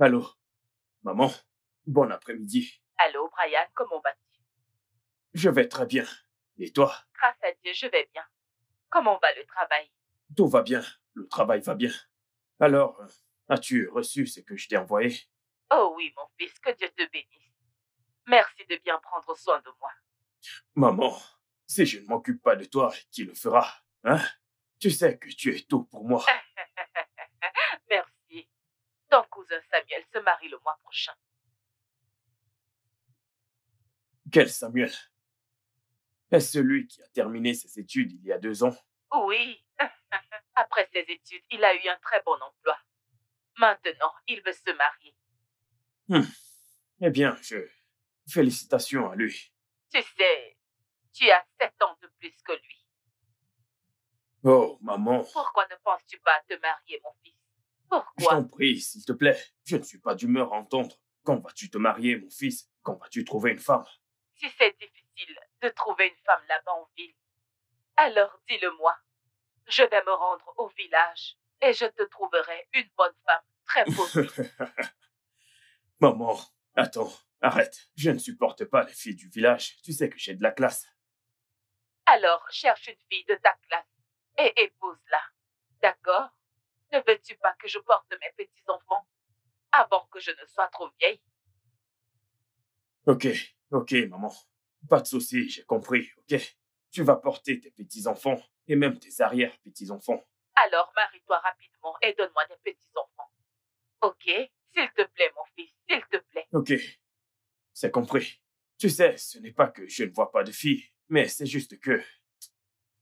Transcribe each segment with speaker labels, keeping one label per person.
Speaker 1: Allô Maman Bon après-midi.
Speaker 2: Allô, Brian, comment vas-tu?
Speaker 1: Je vais très bien. Et toi?
Speaker 2: Grâce à Dieu, je vais bien. Comment va le travail?
Speaker 1: Tout va bien. Le travail va bien. Alors, as-tu reçu ce que je t'ai envoyé?
Speaker 2: Oh oui, mon fils, que Dieu te bénisse. Merci de bien prendre soin de moi.
Speaker 1: Maman, si je ne m'occupe pas de toi, qui le fera Hein? Tu sais que tu es tout pour moi.
Speaker 2: Ton cousin Samuel se marie le mois prochain.
Speaker 1: Quel Samuel? Est-ce celui qui a terminé ses études il y a deux ans?
Speaker 2: Oui. Après ses études, il a eu un très bon emploi. Maintenant, il veut se marier.
Speaker 1: Hmm. Eh bien, je... Félicitations à lui.
Speaker 2: Tu sais, tu as sept ans de plus que lui.
Speaker 1: Oh, maman.
Speaker 2: Pourquoi ne penses-tu pas à te marier, mon fils?
Speaker 1: Je
Speaker 2: Pourquoi
Speaker 1: t'en prie, s'il te plaît. Je ne suis pas d'humeur à entendre. Quand vas-tu te marier, mon fils? Quand vas-tu trouver une femme?
Speaker 2: Si c'est difficile de trouver une femme là-bas en ville, alors dis-le-moi. Je vais me rendre au village et je te trouverai une bonne femme très posée.
Speaker 1: Maman, attends, arrête. Je ne supporte pas les filles du village. Tu sais que j'ai de la classe.
Speaker 2: Alors cherche une fille de ta classe et épouse-la. D'accord? Ne veux-tu pas que je porte mes petits-enfants avant que je ne sois trop vieille?
Speaker 1: Ok, ok, maman. Pas de souci, j'ai compris, ok Tu vas porter tes petits-enfants et même tes arrière-petits-enfants.
Speaker 2: Alors marie-toi rapidement et donne-moi des petits-enfants. Ok? S'il te plaît, mon fils, s'il te plaît.
Speaker 1: Ok, c'est compris. Tu sais, ce n'est pas que je ne vois pas de filles, mais c'est juste que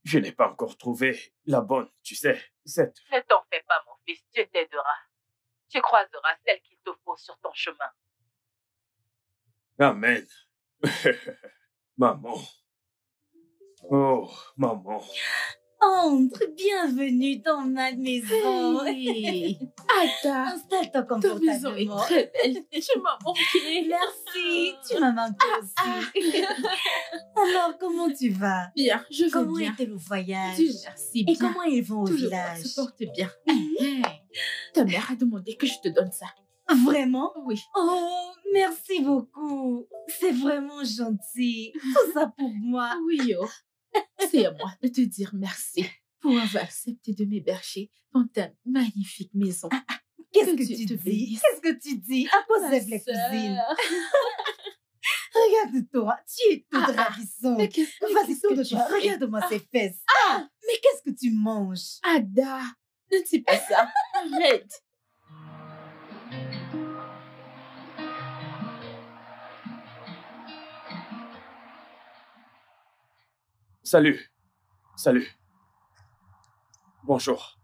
Speaker 1: je n'ai pas encore trouvé la bonne, tu sais, cette...
Speaker 2: Ne t'en fais pas, mon fils, Dieu t'aidera. Tu croiseras celle qu'il te faut sur ton chemin.
Speaker 1: Amen. maman. Oh, maman.
Speaker 3: Entre, bienvenue dans ma maison.
Speaker 4: Hey. Ada,
Speaker 3: Installe-toi
Speaker 4: ta maison est
Speaker 3: confortablement.
Speaker 4: très belle. Tu m'as manqué.
Speaker 3: Merci, tu m'as manqué aussi. Alors, comment tu vas?
Speaker 4: Bien, je vais
Speaker 3: Comment
Speaker 4: bien.
Speaker 3: était le voyage?
Speaker 4: Dieu merci
Speaker 3: Et
Speaker 4: bien.
Speaker 3: comment ils vont au village?
Speaker 4: se porte bien. Hey. Ta mère a demandé que je te donne ça.
Speaker 3: Vraiment?
Speaker 4: Oui.
Speaker 3: Oh, merci beaucoup. C'est vraiment gentil. Tout ça pour moi.
Speaker 4: Oui, oh. C'est à moi de te dire merci pour avoir accepté de m'héberger dans ta magnifique maison.
Speaker 3: Qu'est-ce
Speaker 4: Que
Speaker 3: que tu
Speaker 4: te
Speaker 3: dis? Qu'est-ce que tu dis? C'est les
Speaker 4: sœur.
Speaker 3: cousines Regarde-toi, tu es toute
Speaker 4: Ah, ah.
Speaker 3: ravissante.
Speaker 4: Mais qu'est-ce mais
Speaker 3: Vas-y,
Speaker 4: tu
Speaker 3: tourne-toi. Regarde-moi ses fesses. Ah, mais qu'est-ce que tu manges?
Speaker 4: Ada, ne dis pas ça. Arrête.
Speaker 1: Salut. Salut. Bonjour.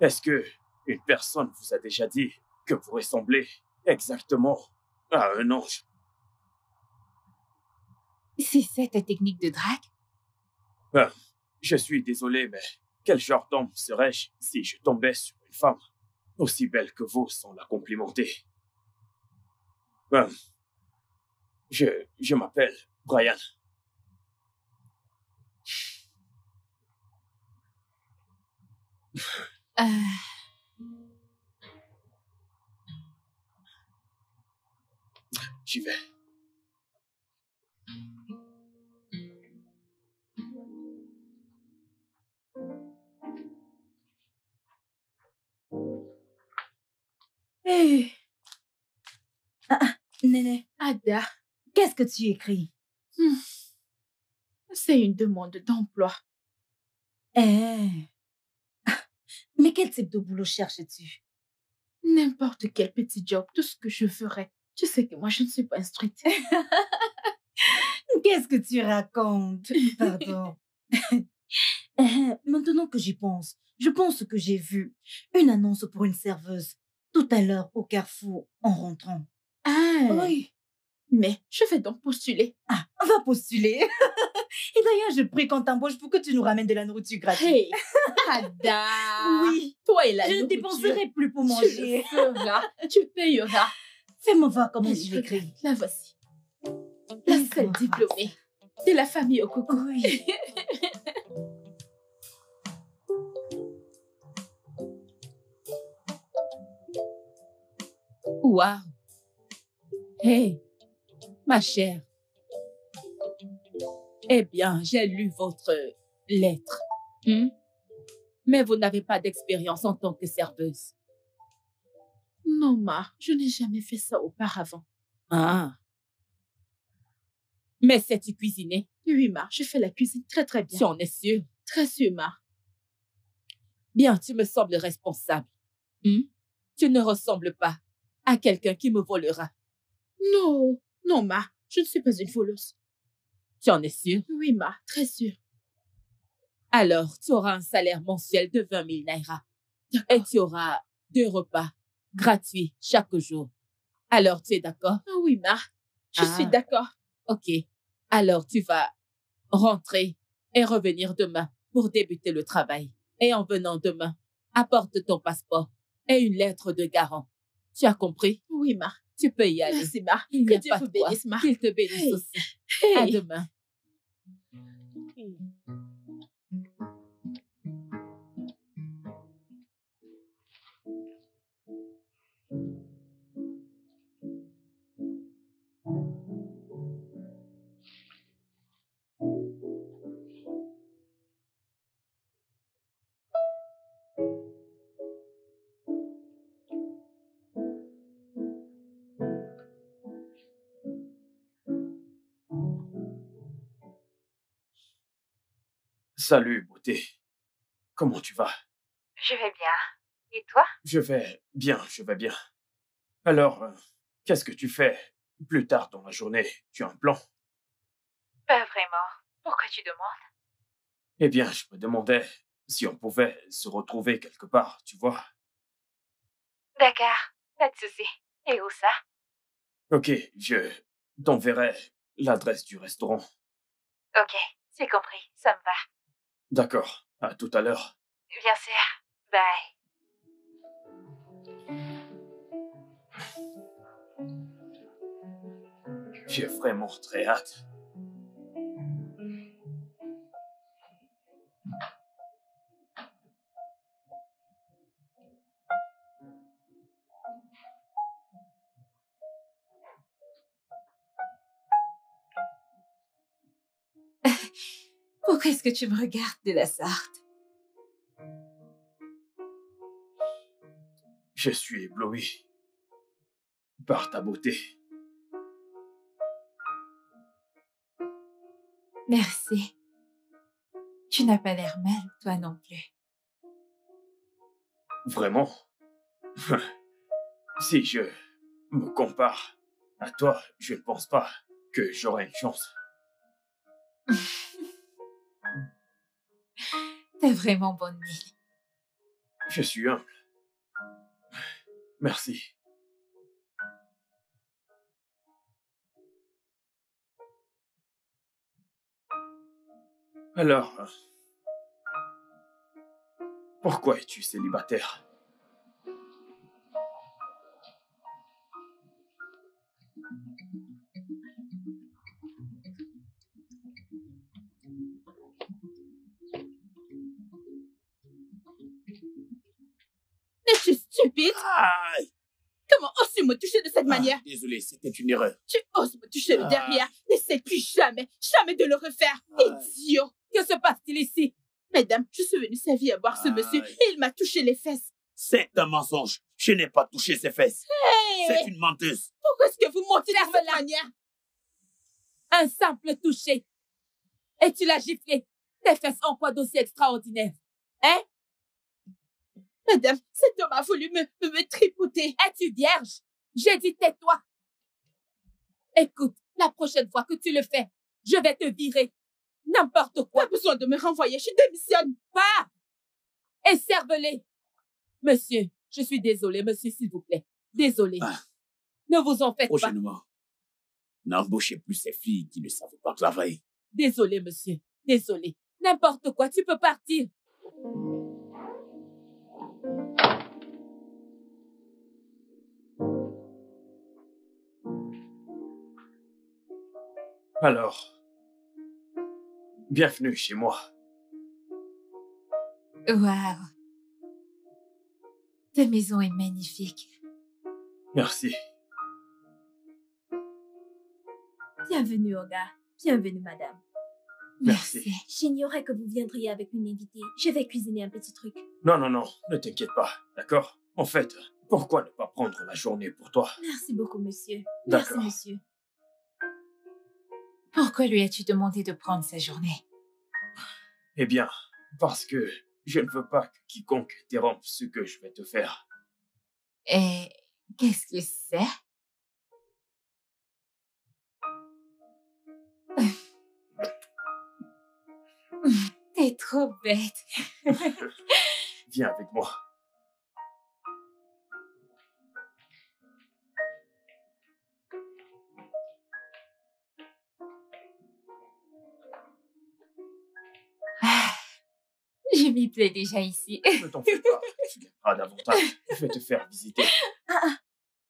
Speaker 1: Est-ce que une personne vous a déjà dit que vous ressemblez exactement à un ange?
Speaker 4: C'est ça ta technique de drague
Speaker 1: Je suis désolé, mais quel genre d'homme serais-je si je tombais sur une femme aussi belle que vous sans la complimenter? Ben, je, je m'appelle Brian.
Speaker 4: Euh,
Speaker 1: J'y vais.
Speaker 4: Hé,
Speaker 3: Néné,
Speaker 4: Ada,
Speaker 3: qu'est-ce que tu écris?
Speaker 4: Hmm, c'est une demande d'emploi.
Speaker 3: Eh. Mais quel type de boulot cherches-tu?
Speaker 4: N'importe quel petit job, tout ce que je ferais. Tu sais que moi, je ne suis pas instruite.
Speaker 3: Qu'est-ce que tu racontes? Pardon. Eh, Maintenant que j'y pense, je pense que j'ai vu une annonce pour une serveuse tout à l'heure au carrefour en rentrant.
Speaker 4: Ah, Mais je vais donc postuler.
Speaker 3: Ah, va postuler. Et d'ailleurs, je prie qu'on t'embauche pour que tu nous ramènes de la nourriture gratuite.
Speaker 4: Hey, Ada.
Speaker 3: oui,
Speaker 4: Toi et la
Speaker 3: je ne dépenserai plus pour
Speaker 4: Tu
Speaker 3: manger.
Speaker 4: le feras. tu payeras.
Speaker 3: Fais-moi voir comment l'écris.
Speaker 4: regarde, La voici. La seule diplômée de la famille au coco.
Speaker 3: Oui.
Speaker 2: Waouh. Hé, ma chère. Eh bien, j'ai lu votre lettre. Hmm? Mais vous n'avez pas d'expérience en tant que serveuse.
Speaker 4: Non, Ma, je n'ai jamais fait ça auparavant.
Speaker 2: Ah. Mais sais-tu cuisiner?
Speaker 4: Oui, Ma, je fais la cuisine très très bien.
Speaker 2: Si on est sûr.
Speaker 4: Très sûr, Ma.
Speaker 2: Bien, tu me sembles responsable. Hmm? Tu ne ressembles pas à quelqu'un qui me volera.
Speaker 4: Non, non, Ma, je ne suis pas une voleuse.
Speaker 2: Tu en es sûr?
Speaker 4: Oui, Ma, très sûr.
Speaker 2: Alors, tu auras un salaire mensuel de 20 000 naira. Et tu auras deux repas gratuits chaque jour. Alors, tu es d'accord?
Speaker 4: Ah oui, Ma, je
Speaker 2: Ah.
Speaker 4: suis d'accord.
Speaker 2: Ok. Alors, tu vas rentrer et revenir demain pour débuter le travail. Et en venant demain, apporte ton passeport et une lettre de garant. Tu as compris?
Speaker 4: Oui, Ma.
Speaker 2: Tu peux y aller.
Speaker 4: Merci, Ma.
Speaker 2: Il n'y
Speaker 4: Que Dieu vous bénisse, Ma.
Speaker 2: Qu'il te bénisse
Speaker 4: Hey.
Speaker 2: aussi. À
Speaker 4: Hey.
Speaker 2: demain.
Speaker 1: Salut, beauté. Comment tu vas?
Speaker 5: Je vais bien. Et toi?
Speaker 1: Je vais bien, je vais bien. Alors, euh, qu'est-ce que tu fais plus tard dans la journée? Tu as un plan?
Speaker 5: Pas vraiment. Pourquoi tu demandes?
Speaker 1: Eh bien, je me demandais si on pouvait se retrouver quelque part, tu vois.
Speaker 5: D'accord, pas de souci. Et où ça?
Speaker 1: Ok, je t'enverrai l'adresse du restaurant.
Speaker 5: Ok, c'est compris, ça me va.
Speaker 1: D'accord, à tout à l'heure.
Speaker 5: Bien sûr. Bye.
Speaker 1: J'ai vraiment très hâte.
Speaker 3: Pourquoi est-ce que tu me regardes de la sorte
Speaker 1: Je suis ébloui par ta beauté.
Speaker 3: Merci. Tu n'as pas l'air mal, toi non plus.
Speaker 1: Vraiment? Si je me compare à toi, je ne pense pas que j'aurai une chance.
Speaker 3: T'es vraiment bonne mine.
Speaker 1: Je suis humble. Merci. Alors, pourquoi es-tu célibataire?
Speaker 4: Stupide
Speaker 6: Aïe
Speaker 4: Comment oses-tu me toucher de cette
Speaker 6: Ah,
Speaker 4: manière?
Speaker 6: Désolé, c'était une erreur.
Speaker 4: Tu oses me toucher le
Speaker 6: Ah.
Speaker 4: derrière? N'essaie plus jamais, jamais de le refaire?
Speaker 6: Ah.
Speaker 4: Idiot.
Speaker 2: Que se passe-t-il ici?
Speaker 4: Mesdames, je suis venue servir à boire ce monsieur et il m'a touché les fesses.
Speaker 6: C'est un mensonge. Je n'ai pas touché ses fesses.
Speaker 4: Hey,
Speaker 6: C'est une menteuse.
Speaker 4: Pourquoi est-ce que vous mentez de cette manière?
Speaker 2: Un simple toucher. Et tu l'as giflé. Tes fesses en quoi d'aussi extraordinaire? Hein?
Speaker 4: Madame, cet homme a voulu me, me, me tripoter.
Speaker 2: Es-tu vierge? J'ai dit tais-toi. Écoute, la prochaine fois que tu le fais, je vais te virer. N'importe
Speaker 4: Pas
Speaker 2: quoi.
Speaker 4: besoin de me renvoyer, je démissionne.
Speaker 2: Pas Et servez-les. Monsieur, je suis désolée, monsieur, s'il vous plaît. Désolée.
Speaker 6: Ah.
Speaker 2: Ne vous en faites pas.
Speaker 6: Prochainement, n'embauchez plus ces filles qui ne savent pas travailler.
Speaker 2: Désolé, monsieur. Désolé. N'importe quoi, tu peux partir.
Speaker 1: Alors, bienvenue chez moi.
Speaker 7: Waouh. Ta maison est magnifique.
Speaker 1: Merci.
Speaker 8: Bienvenue, Oga. Bienvenue, madame.
Speaker 1: Merci.
Speaker 8: J'ignorais que vous viendriez avec une invitée. Je vais cuisiner un petit truc.
Speaker 1: Non, non, non, ne t'inquiète pas, d'accord? En fait, pourquoi ne pas prendre la journée pour toi?
Speaker 8: Merci beaucoup, monsieur. Merci,
Speaker 1: D'accord.
Speaker 8: monsieur.
Speaker 7: Pourquoi lui as-tu demandé de prendre sa journée?
Speaker 1: Eh bien, parce que je ne veux pas que quiconque interrompe ce que je vais te faire.
Speaker 7: Et qu'est-ce que c'est? T'es trop bête.
Speaker 1: Viens avec moi.
Speaker 7: Ah, Je m'y plais déjà ici.
Speaker 1: Ne t'en fais pas, tu gagneras davantage. Je vais te faire visiter.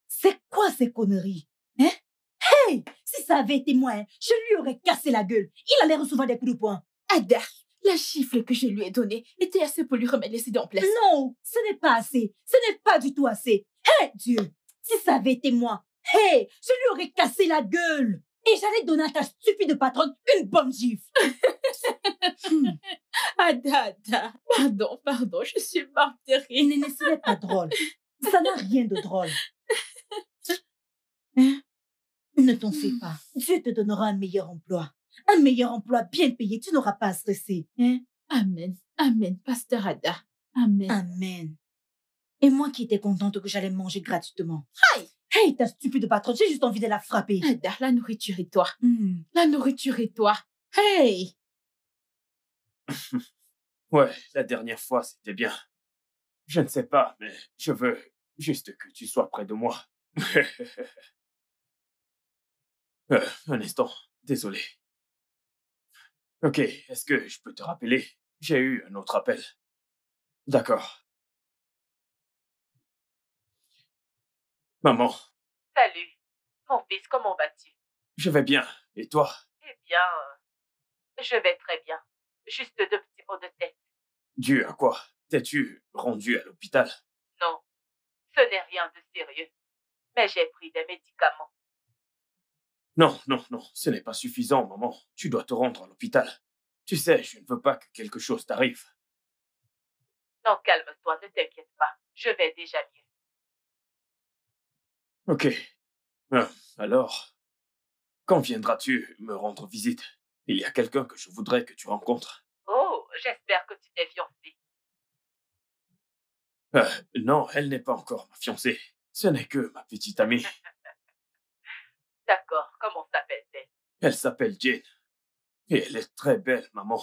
Speaker 3: C'est quoi ces conneries Hein? Hey Si ça avait été moi, hein, je lui aurais cassé la gueule. Il allait recevoir des coups de poing.
Speaker 4: Ada, la chiffre que je lui ai donnée était assez pour lui remettre les idées en place.
Speaker 3: Non, ce n'est pas assez. Ce n'est pas du tout assez. Hey Dieu Si ça avait été moi, hey Je lui aurais cassé la gueule. Et j'allais donner à ta stupide patronne une bonne gifle. Hmm.
Speaker 4: Ada, Ada, pardon, pardon, je suis morte de rire.
Speaker 3: Ne, ne serait pas drôle. Ça n'a rien de drôle. Hein? Ne t'en fais pas. Dieu te donnera un meilleur emploi. Un meilleur emploi bien payé. Tu n'auras pas à stresser. Hein?
Speaker 4: Amen, amen, pasteur Ada. Amen.
Speaker 3: Amen. Et moi qui étais contente que j'allais manger gratuitement.
Speaker 4: Aïe.
Speaker 3: Hey, ta stupide patronne, j'ai juste envie de la frapper.
Speaker 4: Ada, la nourriture et toi.
Speaker 3: Hmm.
Speaker 4: La nourriture et toi. Hey!
Speaker 1: Ouais, la dernière fois, c'était bien. Je ne sais pas, mais je veux juste que tu sois près de moi. Euh, un instant, désolé. Ok, est-ce que je peux te rappeler? J'ai eu un autre appel. D'accord. Maman,
Speaker 5: Salut. Mon fils, comment vas-tu?
Speaker 1: Je vais bien. Et toi?
Speaker 5: Eh bien, je vais très bien. Juste deux petits maux de tête.
Speaker 1: Dû à quoi? T'es-tu rendu à l'hôpital?
Speaker 5: Non, ce n'est rien de sérieux. Mais j'ai pris des médicaments.
Speaker 1: Non, non, non, ce n'est pas suffisant, maman. Tu dois te rendre à l'hôpital. Tu sais, je ne veux pas que quelque chose t'arrive.
Speaker 5: Non, calme-toi, ne t'inquiète pas. Je vais déjà mieux.
Speaker 1: Ok. Euh, alors, quand viendras-tu me rendre visite? Il y a quelqu'un que je voudrais que tu rencontres.
Speaker 5: Oh, j'espère que tu t'es fiancée.
Speaker 1: Euh, non, elle n'est pas encore ma fiancée. Ce n'est que ma petite amie.
Speaker 5: D'accord, comment s'appelle-t-elle?
Speaker 1: Elle s'appelle Jane. Et elle est très belle, maman.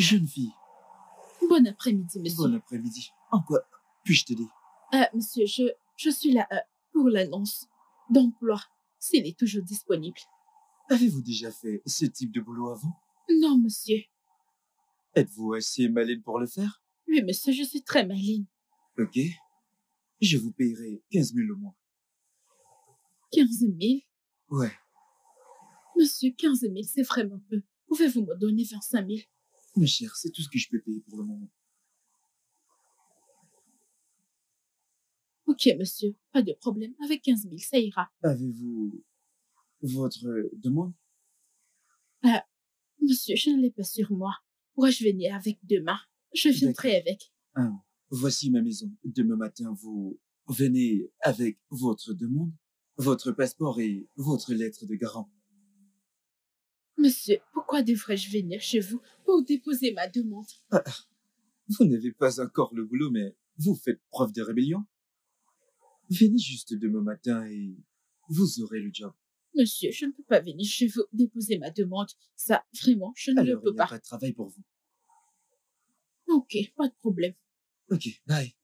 Speaker 9: Jeune fille,
Speaker 4: Bon après-midi, monsieur.
Speaker 9: Bon après-midi. En quoi puis-je t'aider
Speaker 4: Euh, monsieur, je, je suis là euh, pour l'annonce d'emploi, s'il est toujours disponible.
Speaker 9: Avez-vous déjà fait ce type de boulot avant?
Speaker 4: Non, monsieur.
Speaker 9: Êtes-vous assez maligne pour le faire?
Speaker 4: Oui, monsieur, je suis très maligne.
Speaker 9: Ok. Je vous payerai 15 000 au mois.
Speaker 4: 15 000
Speaker 9: Ouais.
Speaker 4: Monsieur, 15 000, c'est vraiment peu. Pouvez-vous me donner 25 000
Speaker 9: Ma chère, c'est tout ce que je peux payer pour le moment.
Speaker 4: Ok, monsieur, pas de problème. Avec 15 000, ça ira.
Speaker 9: Avez-vous votre demande?
Speaker 4: Monsieur, je ne l'ai pas sur moi. Pourrais-je venir avec demain? Je viendrai avec.
Speaker 9: Ah, Voici ma maison. Demain matin, vous venez avec votre demande, votre passeport et votre lettre de garant.
Speaker 4: Monsieur, pourquoi devrais-je venir chez vous pour déposer ma demande?
Speaker 9: Vous n'avez pas encore le boulot, mais vous faites preuve de rébellion. Venez juste demain matin et vous aurez le job.
Speaker 4: Monsieur, je ne peux pas venir chez vous déposer ma demande. Ça, vraiment, je ne
Speaker 9: Alors,
Speaker 4: le peux
Speaker 9: il
Speaker 4: pas.
Speaker 9: pas de travail pour vous.
Speaker 4: Ok, pas de problème.
Speaker 9: Ok, bye.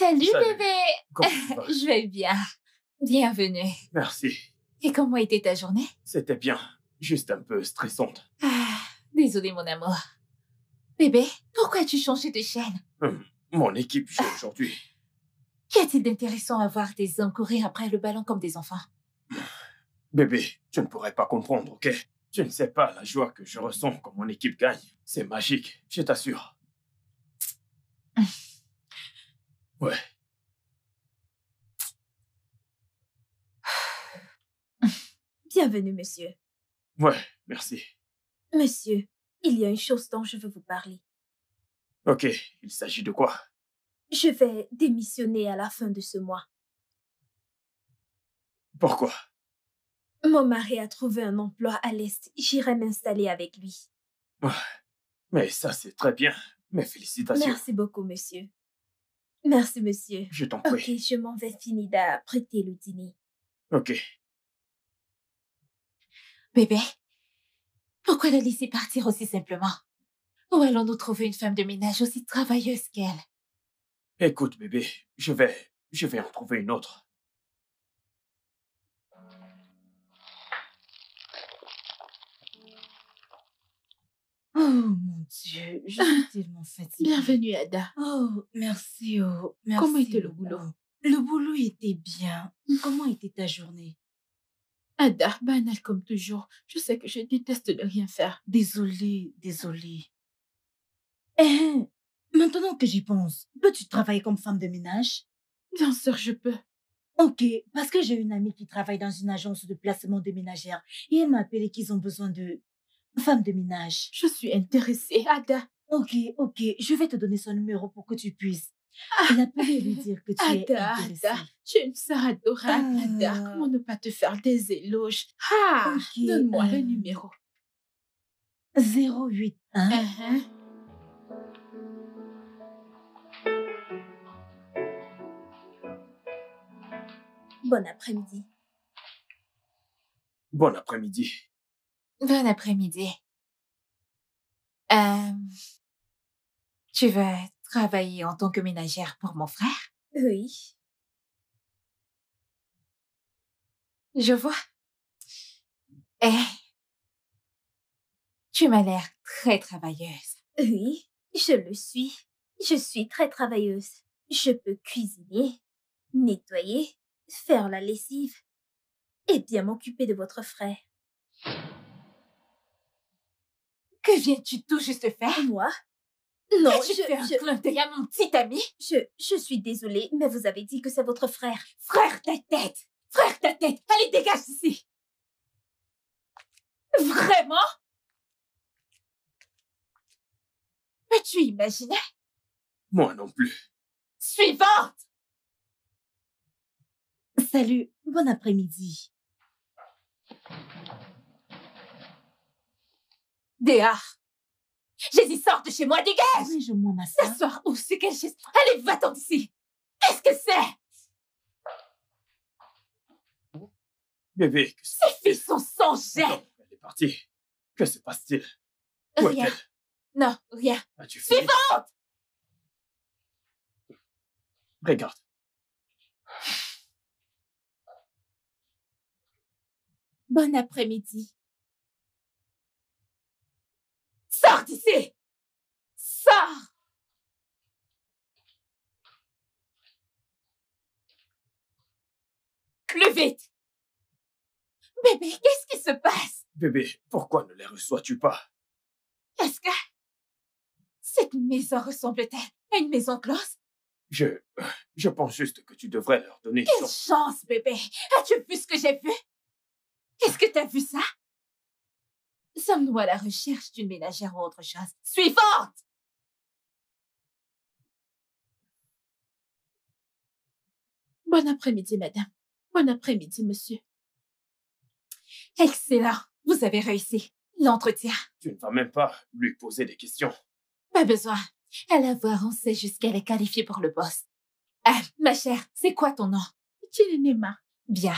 Speaker 7: Salut,
Speaker 1: Salut.
Speaker 7: bébé.
Speaker 1: Comment tu vas
Speaker 7: Je vais bien. Bienvenue.
Speaker 1: Merci.
Speaker 7: Et comment était ta journée?
Speaker 1: C'était bien. Juste un peu stressante.
Speaker 7: Ah, désolée, mon amour. Bébé, pourquoi as-tu changé de chaîne?
Speaker 1: Hum, Mon équipe joue aujourd'hui.
Speaker 7: Qu'y a-t-il d'intéressant à voir des hommes courir après le ballon comme des enfants?
Speaker 1: Bébé, tu ne pourrais pas comprendre, ok? Tu ne sais pas la joie que je ressens quand mon équipe gagne. C'est magique, je t'assure. Ouais,
Speaker 8: Bienvenue, monsieur.
Speaker 1: ouais, merci.
Speaker 8: Monsieur, il y a une chose dont je veux vous parler.
Speaker 1: Ok, il s'agit de quoi?
Speaker 8: Je vais démissionner à la fin de ce mois.
Speaker 1: Pourquoi?
Speaker 8: Mon mari a trouvé un emploi à l'Est. J'irai m'installer avec lui.
Speaker 1: Mais ça, c'est très bien. Mes félicitations.
Speaker 8: Merci beaucoup, monsieur. Merci, monsieur.
Speaker 1: Je t'en
Speaker 8: Ok,
Speaker 1: prie.
Speaker 8: je m'en vais finir d'apprêter le dîner.
Speaker 1: Ok.
Speaker 7: Bébé, pourquoi la laisser partir aussi simplement? Où allons-nous trouver une femme de ménage aussi travailleuse qu'elle?
Speaker 1: Écoute, bébé, je vais, je vais en trouver une autre.
Speaker 3: Oh mon Dieu, je suis tellement fatiguée.
Speaker 4: Bienvenue, Ada.
Speaker 3: Oh, merci, oh, merci.
Speaker 4: Comment était le
Speaker 3: oh.
Speaker 4: boulot?
Speaker 3: Le boulot était bien. Comment était ta journée?
Speaker 4: Ada, banal comme toujours. Je sais que je déteste ne rien faire.
Speaker 3: Désolée, désolée. Eh, maintenant que j'y pense, peux-tu travailler comme femme de ménage?
Speaker 4: Bien sûr, je peux.
Speaker 3: Ok, parce que j'ai une amie qui travaille dans une agence de placement de ménagères et elle m'a appelé qu'ils ont besoin de femmes de ménage.
Speaker 4: Je suis intéressée, Ada.
Speaker 3: Ok, ok, je vais te donner son numéro pour que tu puisses l'appeler et lui dire que tu es
Speaker 4: Ada,
Speaker 3: intéressée.
Speaker 4: Ada, tu es une sœur adorable, Ada.
Speaker 3: Ah.
Speaker 4: Comment ne pas te faire des éloges? Ah, donne-moi le
Speaker 3: euh,
Speaker 4: numéro.
Speaker 3: 081
Speaker 4: Uh-huh.
Speaker 8: Bon après-midi.
Speaker 1: Bon après-midi.
Speaker 7: Bon après-midi. Euh, tu vas travailler en tant que ménagère pour mon frère?
Speaker 8: Oui.
Speaker 7: Je vois. Eh, tu m'as l'air très travailleuse.
Speaker 8: Oui, je le suis. Je suis très travailleuse. Je peux cuisiner, nettoyer, faire la lessive et bien m'occuper de votre frère.
Speaker 7: Que viens-tu tout juste faire
Speaker 8: Moi? Non,
Speaker 7: As-tu
Speaker 8: je,
Speaker 7: fait un
Speaker 8: je,
Speaker 7: clin d'œil à mon petit ami.
Speaker 8: je, je suis désolée, mais vous avez dit que c'est votre frère.
Speaker 7: Frère ta tête! Frère ta tête! Allez, dégage d'ici! Vraiment? Peux-tu imaginer?
Speaker 1: Moi non plus.
Speaker 7: Suivante!
Speaker 3: Salut, bon après-midi.
Speaker 7: Déa, J'ai dit sors de chez moi, dégage
Speaker 3: Range-moi ma soeur.
Speaker 7: S'asseoir où C'est quelle chaise Allez, va-t'en d'ici Qu'est-ce que c'est?
Speaker 1: Bébé, que se
Speaker 7: Ces filles
Speaker 1: passe-t-il
Speaker 7: sont sans gêne
Speaker 1: Elle est partie. Que se passe-t-il?
Speaker 7: Rien. Non, rien.
Speaker 1: As-tu fini? Regarde.
Speaker 7: Bon après-midi. Sors d'ici. Sors. Plus vite. Bébé, qu'est-ce qui se passe?
Speaker 1: Bébé, pourquoi ne les reçois-tu pas?
Speaker 7: Est-ce que cette maison ressemble-t-elle à une maison close?
Speaker 1: Je... Je pense juste que tu devrais leur donner
Speaker 7: Quelle
Speaker 1: son...
Speaker 7: chance, bébé. As-tu vu ce que j'ai vu? Est-ce que t'as vu ça? Sommes-nous à la recherche d'une ménagère ou autre chose? Suivante
Speaker 4: Bon après-midi, madame. Bon après-midi, monsieur.
Speaker 7: Excellent Vous avez réussi. L'entretien.
Speaker 1: Tu ne vas même pas lui poser des questions.
Speaker 7: Pas besoin. À la voir, on sait jusqu'elle est qualifiée pour le poste. Ah, ma chère, c'est quoi ton nom?
Speaker 4: Chilinema.
Speaker 7: Bien.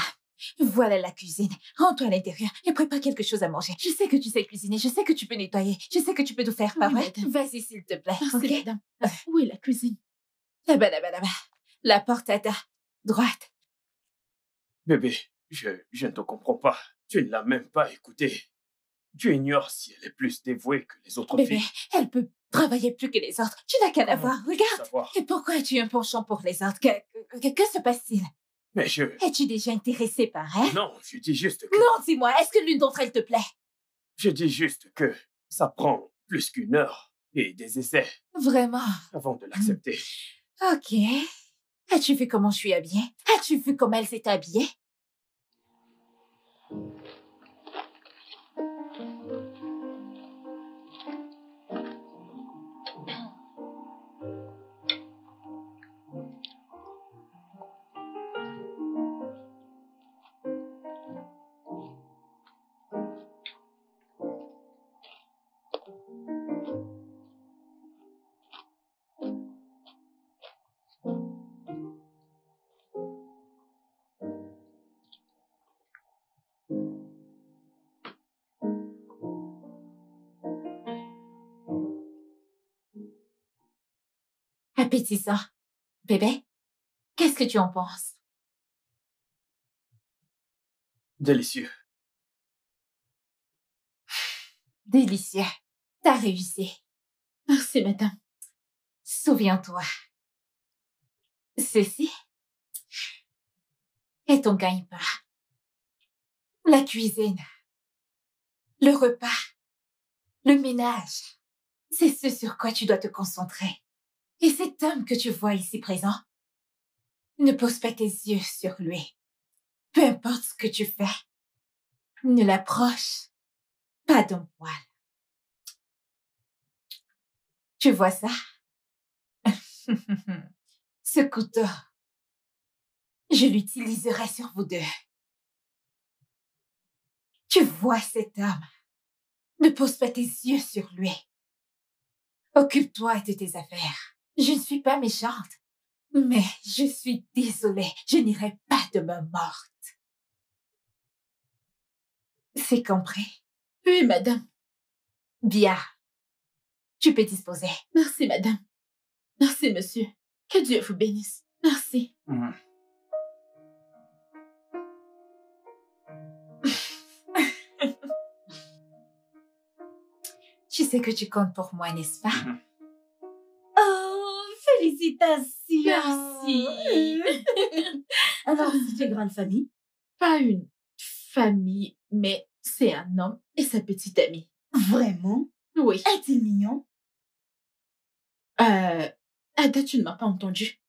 Speaker 7: Voilà la cuisine. Rends-toi à l'intérieur et prépare quelque chose à manger. Je sais que tu sais cuisiner, je sais que tu peux nettoyer, je sais que tu peux tout faire, pas
Speaker 4: Oui,
Speaker 7: vrai?
Speaker 4: madame.
Speaker 7: Vas-y, s'il te plaît.
Speaker 4: Merci,
Speaker 7: ok?
Speaker 4: madame. Où est la cuisine?
Speaker 7: Là-bas, là-bas, là-bas. La porte à ta droite.
Speaker 1: Bébé, je, je ne te comprends pas. Tu ne l'as même pas écoutée. Tu ignores si elle est plus dévouée que les autres
Speaker 7: Bébé,
Speaker 1: filles.
Speaker 7: elle peut travailler plus que les autres. Tu n'as qu'à la voir. Regarde. Et pourquoi as-tu un penchant pour les autres? Que, que, que se passe-t-il?
Speaker 1: Mais je...
Speaker 7: Es-tu déjà intéressé par elle?
Speaker 1: Non, je dis juste que...
Speaker 7: Non, dis-moi, est-ce que l'une d'entre elles te plaît?
Speaker 1: Je dis juste que ça prend plus qu'une heure et des essais.
Speaker 7: Vraiment?
Speaker 1: Avant de l'accepter.
Speaker 7: Ok. As-tu vu comment je suis habillée? As-tu vu comment elle s'est habillée? Bébé, qu'est-ce que tu en penses?
Speaker 1: Délicieux.
Speaker 7: Délicieux. T'as réussi.
Speaker 4: Merci, madame.
Speaker 7: Souviens-toi. Ceci est ton gagne-pain. La cuisine. Le repas. Le ménage. C'est ce sur quoi tu dois te concentrer. Et cet homme que tu vois ici présent, ne pose pas tes yeux sur lui. Peu importe ce que tu fais, ne l'approche pas d'un poil. Tu vois ça? Ce couteau, je l'utiliserai sur vous deux. Tu vois cet homme. Ne pose pas tes yeux sur lui. Occupe-toi de tes affaires. Je ne suis pas méchante, mais je suis désolée. Je n'irai pas de main morte. C'est compris?
Speaker 4: Oui, madame.
Speaker 7: Bien. Tu peux disposer.
Speaker 4: Merci, madame. Merci, monsieur. Que Dieu vous bénisse. Merci.
Speaker 1: Mhm.
Speaker 7: Tu sais que tu comptes pour moi, n'est-ce pas?
Speaker 1: Mhm.
Speaker 3: Félicitations.
Speaker 4: Merci.
Speaker 3: Alors, c'est une grande famille.
Speaker 4: Pas une famille, mais c'est un homme et sa petite amie.
Speaker 3: Vraiment?
Speaker 4: Oui.
Speaker 3: Est-il mignon?
Speaker 4: Euh, Ada, tu ne m'as pas entendu.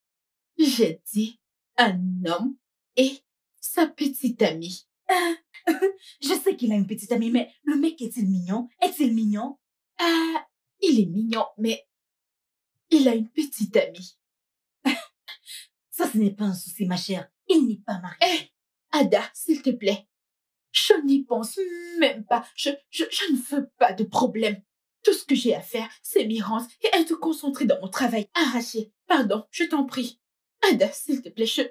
Speaker 4: J'ai dit un homme et sa petite amie.
Speaker 3: Je sais qu'il a une petite amie, mais le mec est-il mignon? Est-il mignon?
Speaker 4: Ah, il est mignon, mais il a une petite amie.
Speaker 3: Ça, ce n'est pas un souci, ma chère. Il n'est pas marié.
Speaker 4: Eh, Ada, s'il te plaît. Je n'y pense même pas. Je, je, je ne veux pas de problème. Tout ce que j'ai à faire, c'est m'y rendre et être concentrée dans mon travail arraché. Pardon, je t'en prie. Ada, s'il te plaît, je...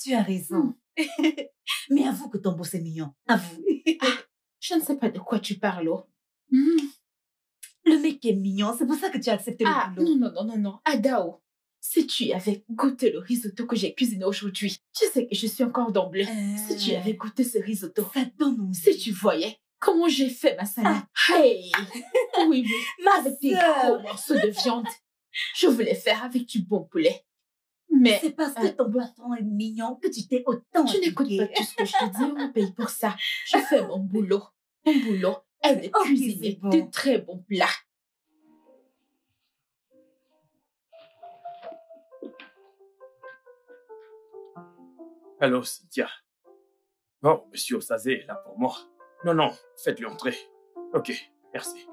Speaker 3: Tu as raison. Mais avoue que ton boss est mignon. Avoue.
Speaker 4: Je ne sais pas de quoi tu parles. oh.
Speaker 3: Le mec est mignon, c'est pour ça que tu as accepté
Speaker 4: Ah,
Speaker 3: le boulot.
Speaker 4: non, non, non, non, non. Adao, si tu avais goûté le risotto que j'ai cuisiné aujourd'hui, tu sais que je suis encore bleu. Si tu avais goûté ce risotto,
Speaker 3: Ça donne
Speaker 4: si tu voyais comment j'ai fait ma salade. Hey! Oui, oui,
Speaker 3: Ma
Speaker 4: avec des gros morceaux de viande. Je voulais faire avec du bon poulet. Mais
Speaker 3: c'est parce que
Speaker 4: Euh,
Speaker 3: ton patron est mignon que tu t'es autant
Speaker 4: tu n'écoutes pas tout ce que je te dis, on me paye pour ça. Je fais mon boulot. Mon boulot est de
Speaker 3: Ok,
Speaker 4: cuisiner
Speaker 3: c'est bon.
Speaker 4: de très bons plats.
Speaker 1: Allô, Cynthia. Oh, monsieur Osazé est là pour moi. Non, non, faites-lui entrer. Ok, merci.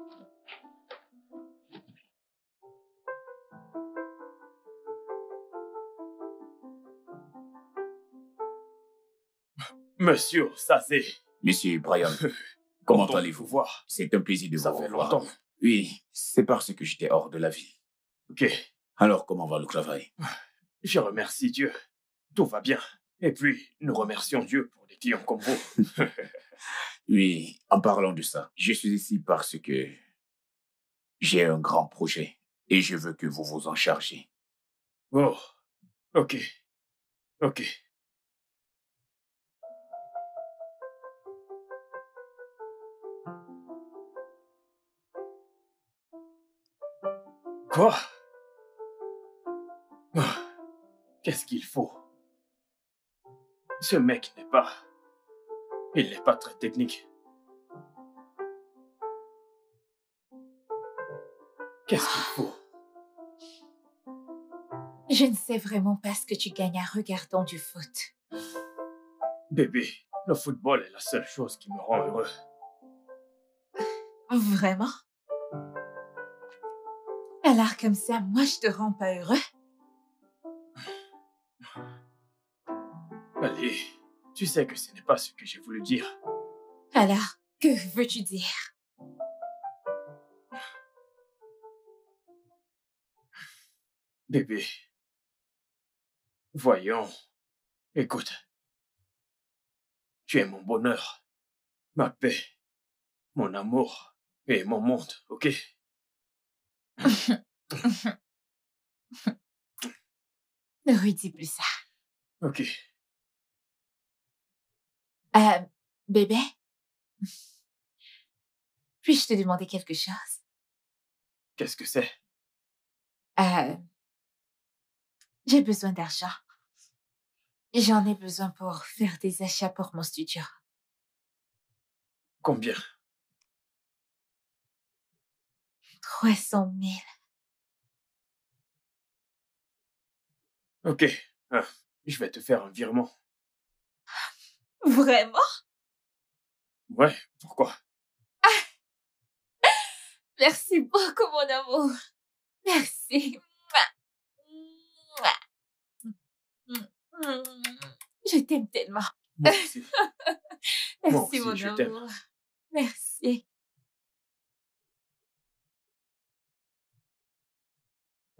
Speaker 1: Monsieur Osazé,
Speaker 6: Monsieur Brian, comment allez-vous?
Speaker 1: vous voir.
Speaker 6: C'est un plaisir de
Speaker 1: Ça
Speaker 6: vous
Speaker 1: fait
Speaker 6: revoir.
Speaker 1: longtemps.
Speaker 6: Oui, c'est parce que j'étais hors de la ville.
Speaker 1: Ok,
Speaker 6: Alors, comment va le travail?
Speaker 1: Je remercie Dieu. Tout va bien. Et puis, nous remercions Dieu pour des clients comme vous.
Speaker 6: Oui, en parlant de ça, je suis ici parce que j'ai un grand projet et je veux que vous vous en chargez.
Speaker 1: Oh, ok, ok. Quoi? Ah, Qu'est-ce qu'il faut? Ce mec n'est pas... Il n'est pas très technique. Qu'est-ce qu'il faut?
Speaker 7: Je ne sais vraiment pas ce que tu gagnes en regardant du foot.
Speaker 1: Bébé, le football est la seule chose qui me rend heureux.
Speaker 7: Vraiment? Alors comme ça, moi je te rends pas heureux
Speaker 1: Allez, tu sais que ce n'est pas ce que j'ai voulu dire.
Speaker 7: Alors, que veux-tu dire?
Speaker 1: Bébé. Voyons. Écoute. Tu es mon bonheur, ma paix, mon amour et mon monde, ok?
Speaker 7: Ne redis plus ça.
Speaker 1: Ok.
Speaker 7: Euh, bébé? Puis-je te demander quelque chose?
Speaker 1: Qu'est-ce que c'est?
Speaker 7: Euh, J'ai besoin d'argent. J'en ai besoin pour faire des achats pour mon studio.
Speaker 1: Combien?
Speaker 7: 300 000.
Speaker 1: Ok. hein, je vais te faire un virement.
Speaker 7: Vraiment?
Speaker 1: Ouais, pourquoi?
Speaker 7: Merci beaucoup, mon amour. Merci. Je t'aime tellement.
Speaker 1: Moi
Speaker 7: Merci,
Speaker 1: aussi,
Speaker 7: mon
Speaker 1: je
Speaker 7: amour. Merci.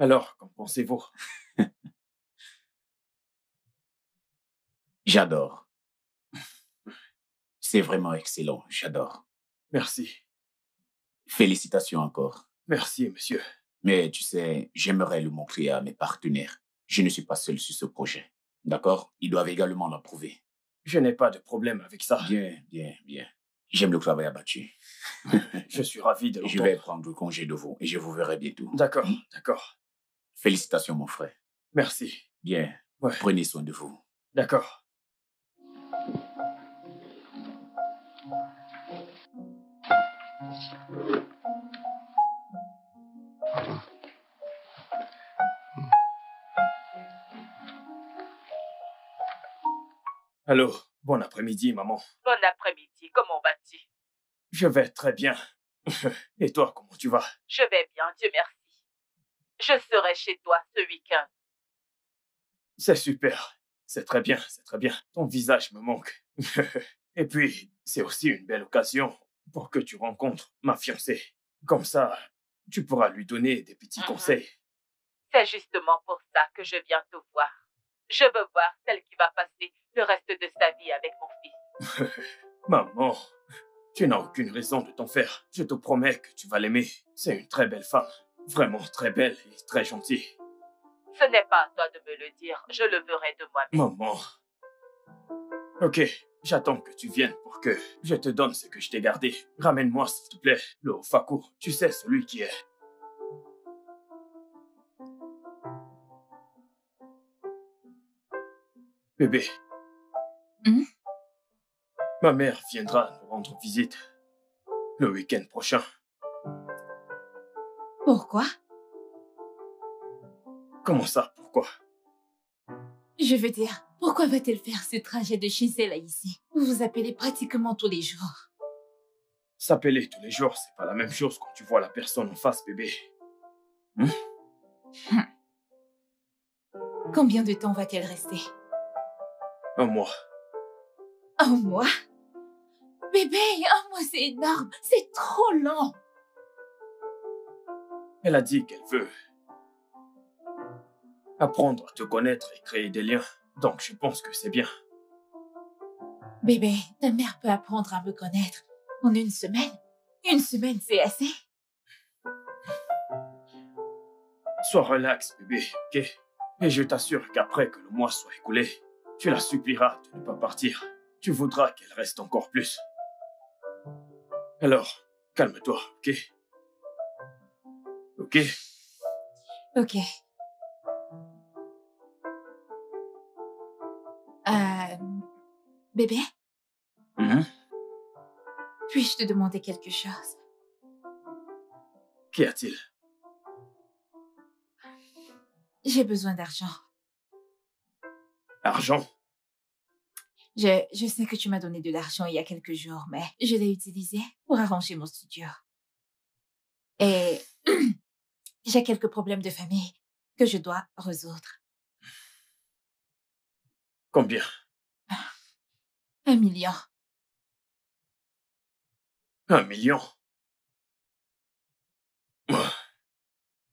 Speaker 1: Alors, qu'en pensez-vous?
Speaker 6: J'adore. C'est vraiment excellent, j'adore.
Speaker 1: Merci.
Speaker 6: Félicitations encore.
Speaker 1: Merci, monsieur.
Speaker 6: Mais tu sais, j'aimerais le montrer à mes partenaires. Je ne suis pas seul sur ce projet. D'accord? Ils doivent également l'approuver.
Speaker 1: Je n'ai pas de problème avec ça.
Speaker 6: Bien, bien, bien. J'aime le travail abattu.
Speaker 1: Je suis ravi de
Speaker 6: Je vais
Speaker 1: l'entendre.
Speaker 6: prendre congé de vous et je vous verrai bientôt.
Speaker 1: D'accord, d'accord.
Speaker 6: Félicitations, mon frère.
Speaker 1: Merci.
Speaker 6: Bien.
Speaker 1: Ouais.
Speaker 6: Prenez soin de vous.
Speaker 1: D'accord. Allô, bon après-midi, maman.
Speaker 5: Bon après-midi, comment vas-tu?
Speaker 1: Je vais très bien. Et toi, comment tu vas?
Speaker 5: Je vais bien, Dieu merci. Je serai chez toi ce week-end.
Speaker 1: C'est super. C'est très bien, c'est très bien. Ton visage me manque. Et puis, c'est aussi une belle occasion pour que tu rencontres ma fiancée. Comme ça, tu pourras lui donner des petits
Speaker 5: Mhm.
Speaker 1: conseils.
Speaker 5: C'est justement pour ça que je viens te voir. Je veux voir celle qui va passer le reste de sa vie avec mon fils.
Speaker 1: Maman, tu n'as aucune raison de t'en faire. Je te promets que tu vas l'aimer. C'est une très belle femme. Vraiment très belle et très gentille.
Speaker 5: Ce n'est pas à toi de me le dire, je le verrai de moi-même.
Speaker 1: Maman. Ok, j'attends que tu viennes pour que je te donne ce que je t'ai gardé. Ramène-moi, s'il te plaît, le Ofaku. Tu sais, celui qui est... Bébé.
Speaker 7: Hmm?
Speaker 1: Ma mère viendra nous rendre visite le week-end prochain.
Speaker 7: Pourquoi?
Speaker 1: Comment ça, pourquoi?
Speaker 7: Je veux dire, pourquoi va-t-elle faire ce trajet de chez elle à ici? Vous vous appelez pratiquement tous les jours.
Speaker 1: S'appeler tous les jours, c'est pas la même chose quand tu vois la personne en face, bébé.
Speaker 7: Combien de temps va-t-elle rester?
Speaker 1: Un mois.
Speaker 7: Un mois? Bébé, un mois c'est énorme, c'est trop long.
Speaker 1: Elle a dit qu'elle veut apprendre à te connaître et créer des liens. Donc je pense que c'est bien.
Speaker 7: Bébé, ta mère peut apprendre à me connaître en une semaine. Une semaine, c'est assez.
Speaker 1: Sois relax, bébé, ok? Et je t'assure qu'après que le mois soit écoulé, tu la supplieras de ne pas partir. Tu voudras qu'elle reste encore plus. Alors, calme-toi, ok? Ok
Speaker 7: Ok. Euh, bébé,
Speaker 1: Mhm.
Speaker 7: puis-je te demander quelque chose?
Speaker 1: Qu'y a-t-il?
Speaker 7: J'ai besoin d'argent.
Speaker 1: Argent?
Speaker 7: Je, je sais que tu m'as donné de l'argent il y a quelques jours, mais je l'ai utilisé pour arranger mon studio. Et j'ai quelques problèmes de famille que je dois résoudre.
Speaker 1: Combien?
Speaker 7: Un million.
Speaker 1: Un million?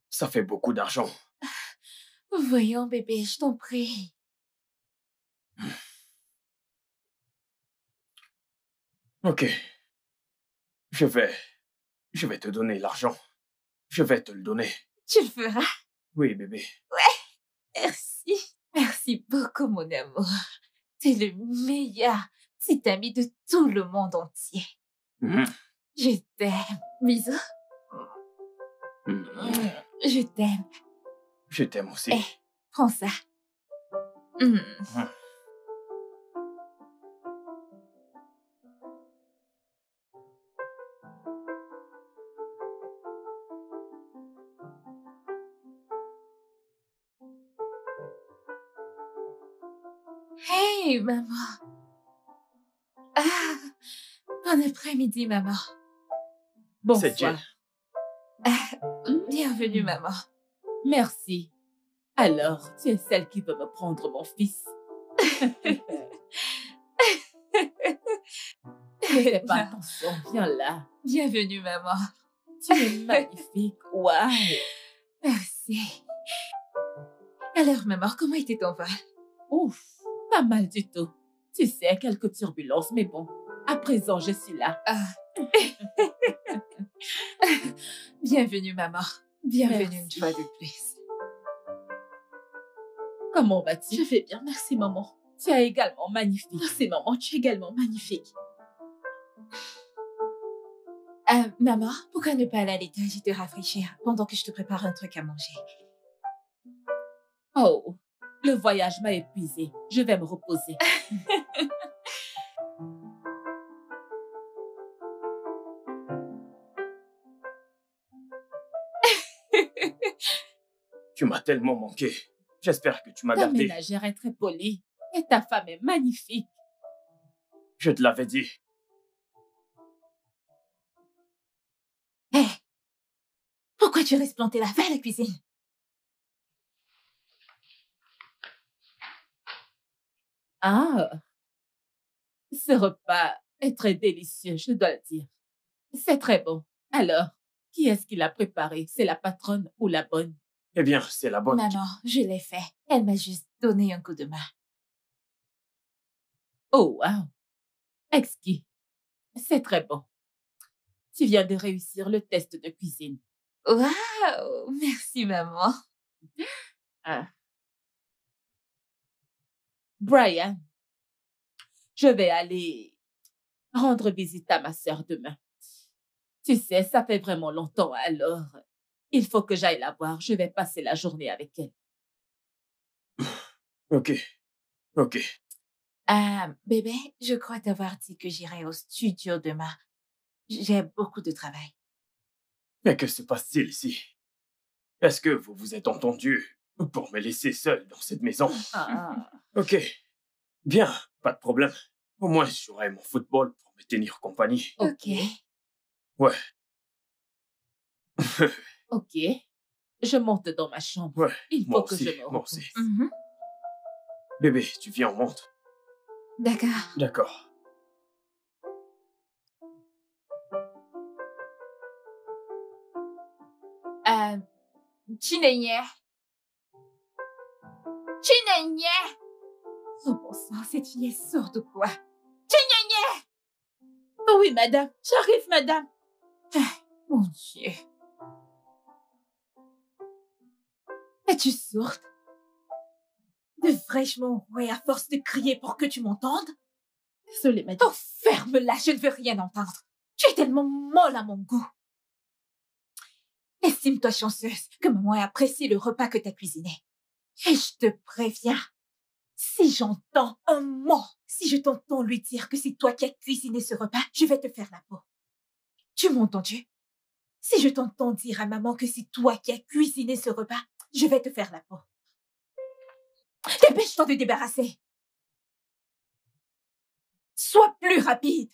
Speaker 1: Ça fait beaucoup d'argent.
Speaker 7: Voyons, bébé, je t'en prie.
Speaker 1: Ok. Je vais... Je vais te donner l'argent. Je vais te le donner.
Speaker 7: Tu le feras.
Speaker 1: Oui, bébé.
Speaker 7: Merci. Merci beaucoup, mon amour. T'es le meilleur petit ami de tout le monde entier.
Speaker 1: Mhm.
Speaker 7: Je t'aime. Bisous.
Speaker 1: Mhm.
Speaker 7: Je t'aime.
Speaker 1: Je t'aime aussi.
Speaker 7: Eh. Prends ça. Mm. Maman. Ah, bon après-midi, maman.
Speaker 2: Bonsoir.
Speaker 7: Bienvenue, maman.
Speaker 2: Merci. Alors, tu es celle qui veut me prendre mon fils. Fais pas attention, viens là.
Speaker 7: Bienvenue, maman.
Speaker 2: Tu es magnifique. Waouh.
Speaker 7: Merci. Alors, maman, comment était ton vol
Speaker 2: Ouf, pas mal du tout. Tu sais, quelques turbulences, mais bon. À présent, je suis là.
Speaker 7: Bienvenue, maman. Bienvenue une fois de plus.
Speaker 2: Comment vas-tu?
Speaker 4: Je vais bien, merci maman.
Speaker 2: Tu es également magnifique.
Speaker 4: Merci maman, tu es également magnifique.
Speaker 7: Euh, maman, pourquoi ne pas aller à l'étage et te rafraîchir pendant que je te prépare un truc à manger?
Speaker 2: Oh, le voyage m'a épuisée. Je vais me reposer.
Speaker 1: Tu m'as tellement manqué. J'espère que tu m'as
Speaker 2: Ta
Speaker 1: gardé.
Speaker 2: ménagère est très polie. Et ta femme est magnifique.
Speaker 1: Je te l'avais dit.
Speaker 7: Hé Pourquoi tu restes planté là? Va à la cuisine.
Speaker 2: Ah, ce repas est très délicieux, je dois le dire. C'est très bon. Alors, Qui est-ce qui l'a préparé? C'est la patronne ou la bonne?
Speaker 1: Eh bien, c'est la bonne.
Speaker 7: Maman, je l'ai fait. Elle m'a juste donné un coup de main.
Speaker 2: Oh, wow. Exquis. C'est très bon. Tu viens de réussir le test de cuisine.
Speaker 7: Waouh, merci maman.
Speaker 2: Ah. Brian, je vais aller rendre visite à ma sœur demain. Tu sais, ça fait vraiment longtemps, alors il faut que j'aille la voir. Je vais passer la journée avec elle.
Speaker 1: Ok. Ok.
Speaker 7: Ah, bébé, je crois t'avoir dit que j'irai au studio demain. J'ai beaucoup de travail.
Speaker 1: Mais que se passe-t-il ici? Est-ce que vous vous êtes entendu? Pour me laisser seul dans cette maison
Speaker 2: Ah.
Speaker 1: Ok. Bien, pas de problème. Au moins, j'aurai mon football pour me tenir compagnie.
Speaker 7: Ok.
Speaker 1: Ouais.
Speaker 2: Ok. Je monte dans ma chambre.
Speaker 1: Ouais,
Speaker 2: Il faut
Speaker 1: moi
Speaker 2: que
Speaker 1: aussi,
Speaker 2: je me
Speaker 1: moi.
Speaker 7: Mhm.
Speaker 1: Bébé, tu viens, on monte.
Speaker 7: D'accord.
Speaker 1: D'accord.
Speaker 7: Euh, Chinenye. Oh bon sang, cette fille est sourde ou quoi
Speaker 4: Oh oui, madame. J'arrive, madame.
Speaker 7: Mon Dieu. Es-tu sourde? Devrais-je m'enrouer à force de crier pour que tu m'entendes?
Speaker 4: Désolée, madame.
Speaker 7: Oh, ferme-la, je ne veux rien entendre. Tu es tellement molle à mon goût. Estime-toi chanceuse que maman ait apprécié le repas que t'as cuisiné. Et je te préviens, si j'entends un mot, si je t'entends lui dire que c'est toi qui as cuisiné ce repas, je vais te faire la peau. Tu m'as entendu Si je t'entends dire à maman que c'est toi qui as cuisiné ce repas, je vais te faire la peau. Dépêche-toi de débarrasser. Sois plus rapide.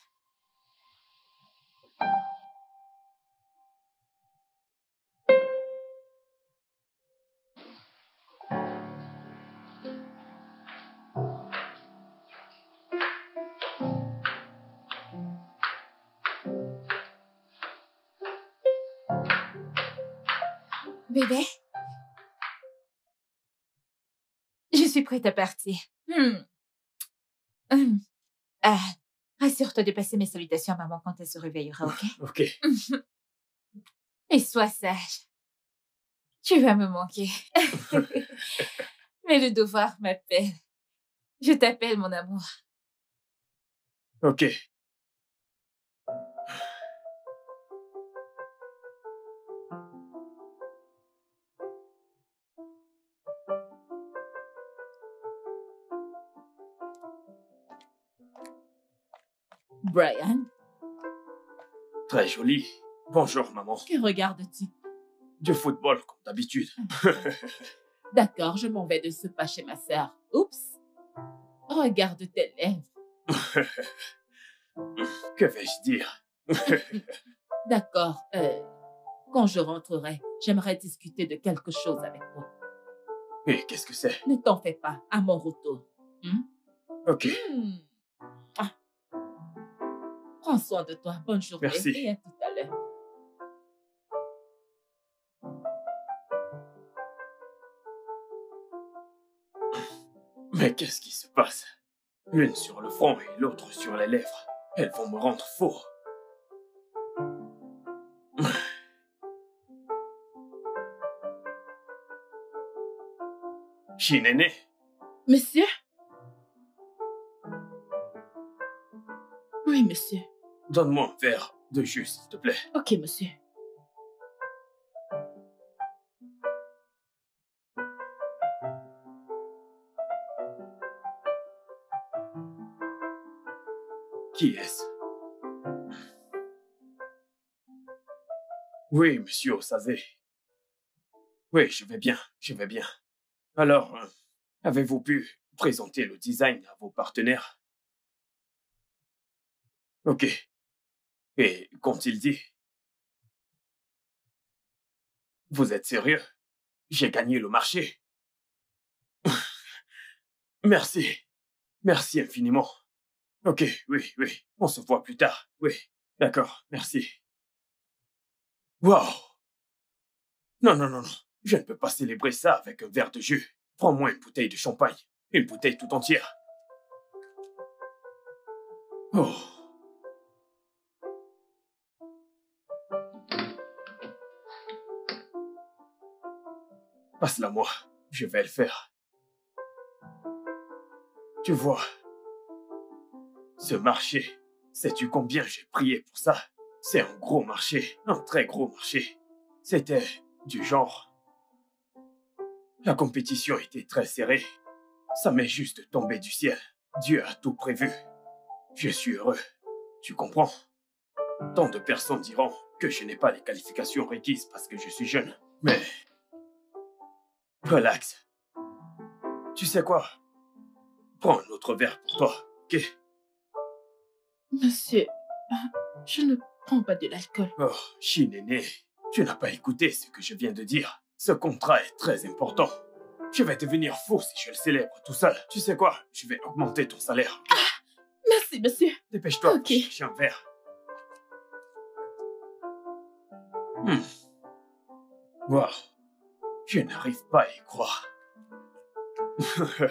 Speaker 7: Bébé? Je suis prête à partir. Hmm. Hmm. Ah, Rassure-toi de passer mes salutations à maman quand elle se réveillera, ok?
Speaker 1: Ok.
Speaker 7: Et sois sage. Tu vas me manquer. Mais le devoir m'appelle. Je t'appelle, mon amour.
Speaker 1: Ok.
Speaker 2: Brian,
Speaker 1: Très joli. Bonjour, maman.
Speaker 2: que regardes-tu?
Speaker 1: Du football, comme d'habitude.
Speaker 2: D'accord, je m'en vais de ce pas chez ma sœur. Oups. Regarde tes lèvres.
Speaker 1: que vais-je dire?
Speaker 2: D'accord. euh, quand je rentrerai, j'aimerais discuter de quelque chose avec toi.
Speaker 1: Et qu'est-ce que c'est?
Speaker 2: Ne t'en fais pas, à mon retour.
Speaker 1: Ok.
Speaker 2: Hmm. Prends soin de toi. Bonne journée.
Speaker 1: Merci.
Speaker 2: Et à tout à l'heure.
Speaker 1: Mais qu'est-ce qui se passe? L'une sur le front et l'autre sur les lèvres. Elles vont me rendre fou. Chinene,
Speaker 4: Monsieur? Oui, monsieur.
Speaker 1: Donne-moi un verre de jus, s'il te plaît.
Speaker 4: Ok, monsieur.
Speaker 1: Qui est-ce? Oui, monsieur Osazé. Oui, je vais bien, je vais bien. Alors, euh, avez-vous pu présenter le design à vos partenaires? Ok. Et qu'ont-ils dit Vous êtes sérieux? J'ai gagné le marché. Merci. Merci infiniment. Ok, oui, oui. On se voit plus tard. Oui. D'accord, merci. Waouh Non, non, non, non. Je ne peux pas célébrer ça avec un verre de jus. Prends-moi une bouteille de champagne. Une bouteille tout entière. Oh. Passe-la moi. Je vais le faire. Tu vois, ce marché, sais-tu combien j'ai prié pour ça? C'est un gros marché, un très gros marché. C'était du genre. La compétition était très serrée. Ça m'est juste tombé du ciel. Dieu a tout prévu. Je suis heureux. Tu comprends? Tant de personnes diront que je n'ai pas les qualifications requises parce que je suis jeune. Mais... Relax. Tu sais quoi? Prends un autre verre pour toi, ok?
Speaker 4: Monsieur, je ne prends pas de l'alcool.
Speaker 1: Oh, Chinéné, tu n'as pas écouté ce que je viens de dire. Ce contrat est très important. Je vais devenir fou si je le célèbre tout seul. Tu sais quoi? Je vais augmenter ton salaire. ok
Speaker 4: Merci, monsieur.
Speaker 1: Dépêche-toi,
Speaker 4: Ok.
Speaker 1: chercher un verre. Hmm. Wow. Je n'arrive pas à y croire.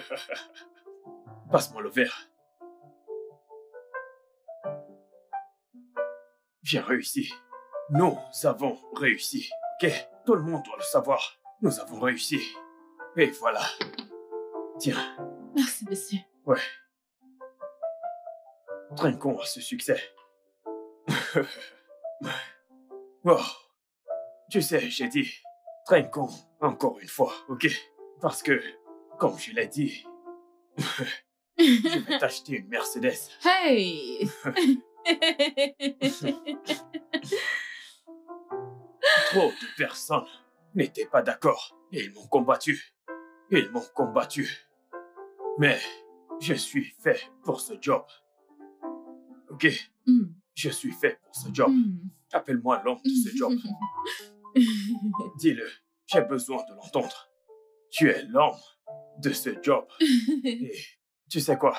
Speaker 1: Passe-moi le verre. J'ai réussi. Nous avons réussi. Ok? Tout le monde doit le savoir. Nous avons réussi. Et voilà. Tiens,
Speaker 4: Merci, monsieur.
Speaker 1: ouais. Trinquons à ce succès. oh. Tu sais, j'ai dit, trinquons encore une fois, ok? Parce que, comme je l'ai dit, je vais t'acheter une Mercedes.
Speaker 4: Hey
Speaker 1: Trop de personnes n'étaient pas d'accord et ils m'ont combattu. Ils m'ont combattu. Mais je suis fait pour ce job. Ok?
Speaker 4: Hmm,
Speaker 1: Je suis fait pour ce job.
Speaker 4: hmm.
Speaker 1: Appelle-moi l'homme de ce job. Dis-le, j'ai besoin de l'entendre. Tu es l'homme de ce job. Et tu sais quoi?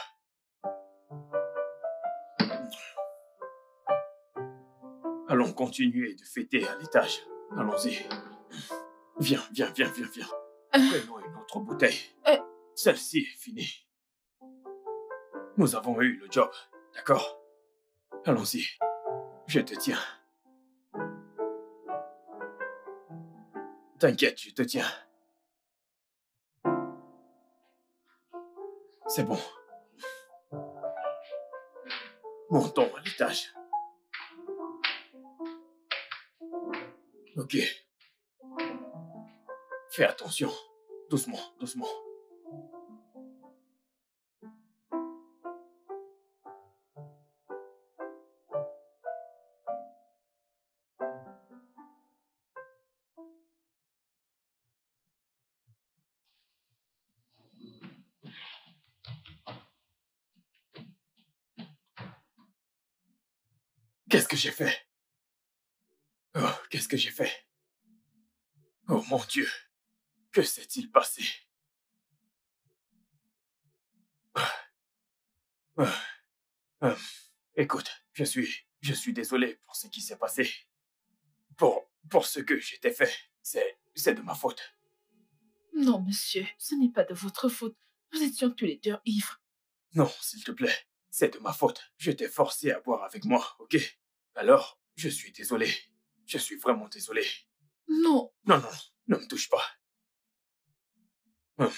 Speaker 1: Allons continuer de fêter à l'étage. Allons-y. Viens, viens, viens, viens, viens. Prenons une autre bouteille.
Speaker 4: Euh.
Speaker 1: Celle-ci est finie. Nous avons eu le job, d'accord? Allons-y. Je te tiens. T'inquiète, je te tiens. C'est bon. Montons à l'étage. Ok. Fais attention. Doucement, doucement. J'ai fait Oh, qu'est-ce que j'ai fait? Oh mon Dieu, que s'est-il passé? Ah. Ah. Ah. Écoute, je suis, je suis désolé pour ce qui s'est passé. Pour, pour ce que j'étais fait, c'est, c'est de ma faute.
Speaker 4: Non, monsieur, ce n'est pas de votre faute. Nous étions tous les deux ivres.
Speaker 1: Non, s'il te plaît, c'est de ma faute. Je t'ai forcé à boire avec moi, ok? Alors, je suis désolé. Je suis vraiment désolé.
Speaker 4: Non,
Speaker 1: Non, non, ne me touche pas. Hum.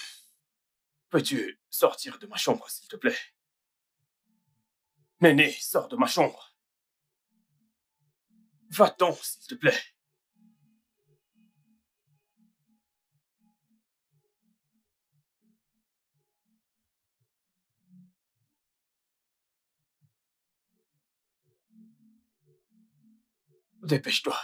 Speaker 1: Peux-tu sortir de ma chambre, s'il te plaît? Néné, sors de ma chambre. Va-t'en, s'il te plaît. Dépêche-toi.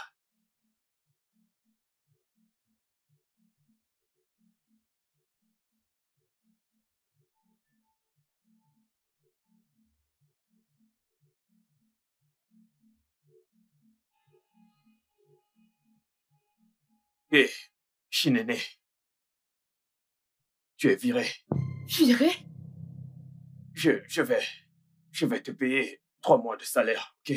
Speaker 1: Hé, Shinéné. Tu es viré.
Speaker 4: viré?
Speaker 1: Je, je vais, je vais te payer trois mois de salaire, ok?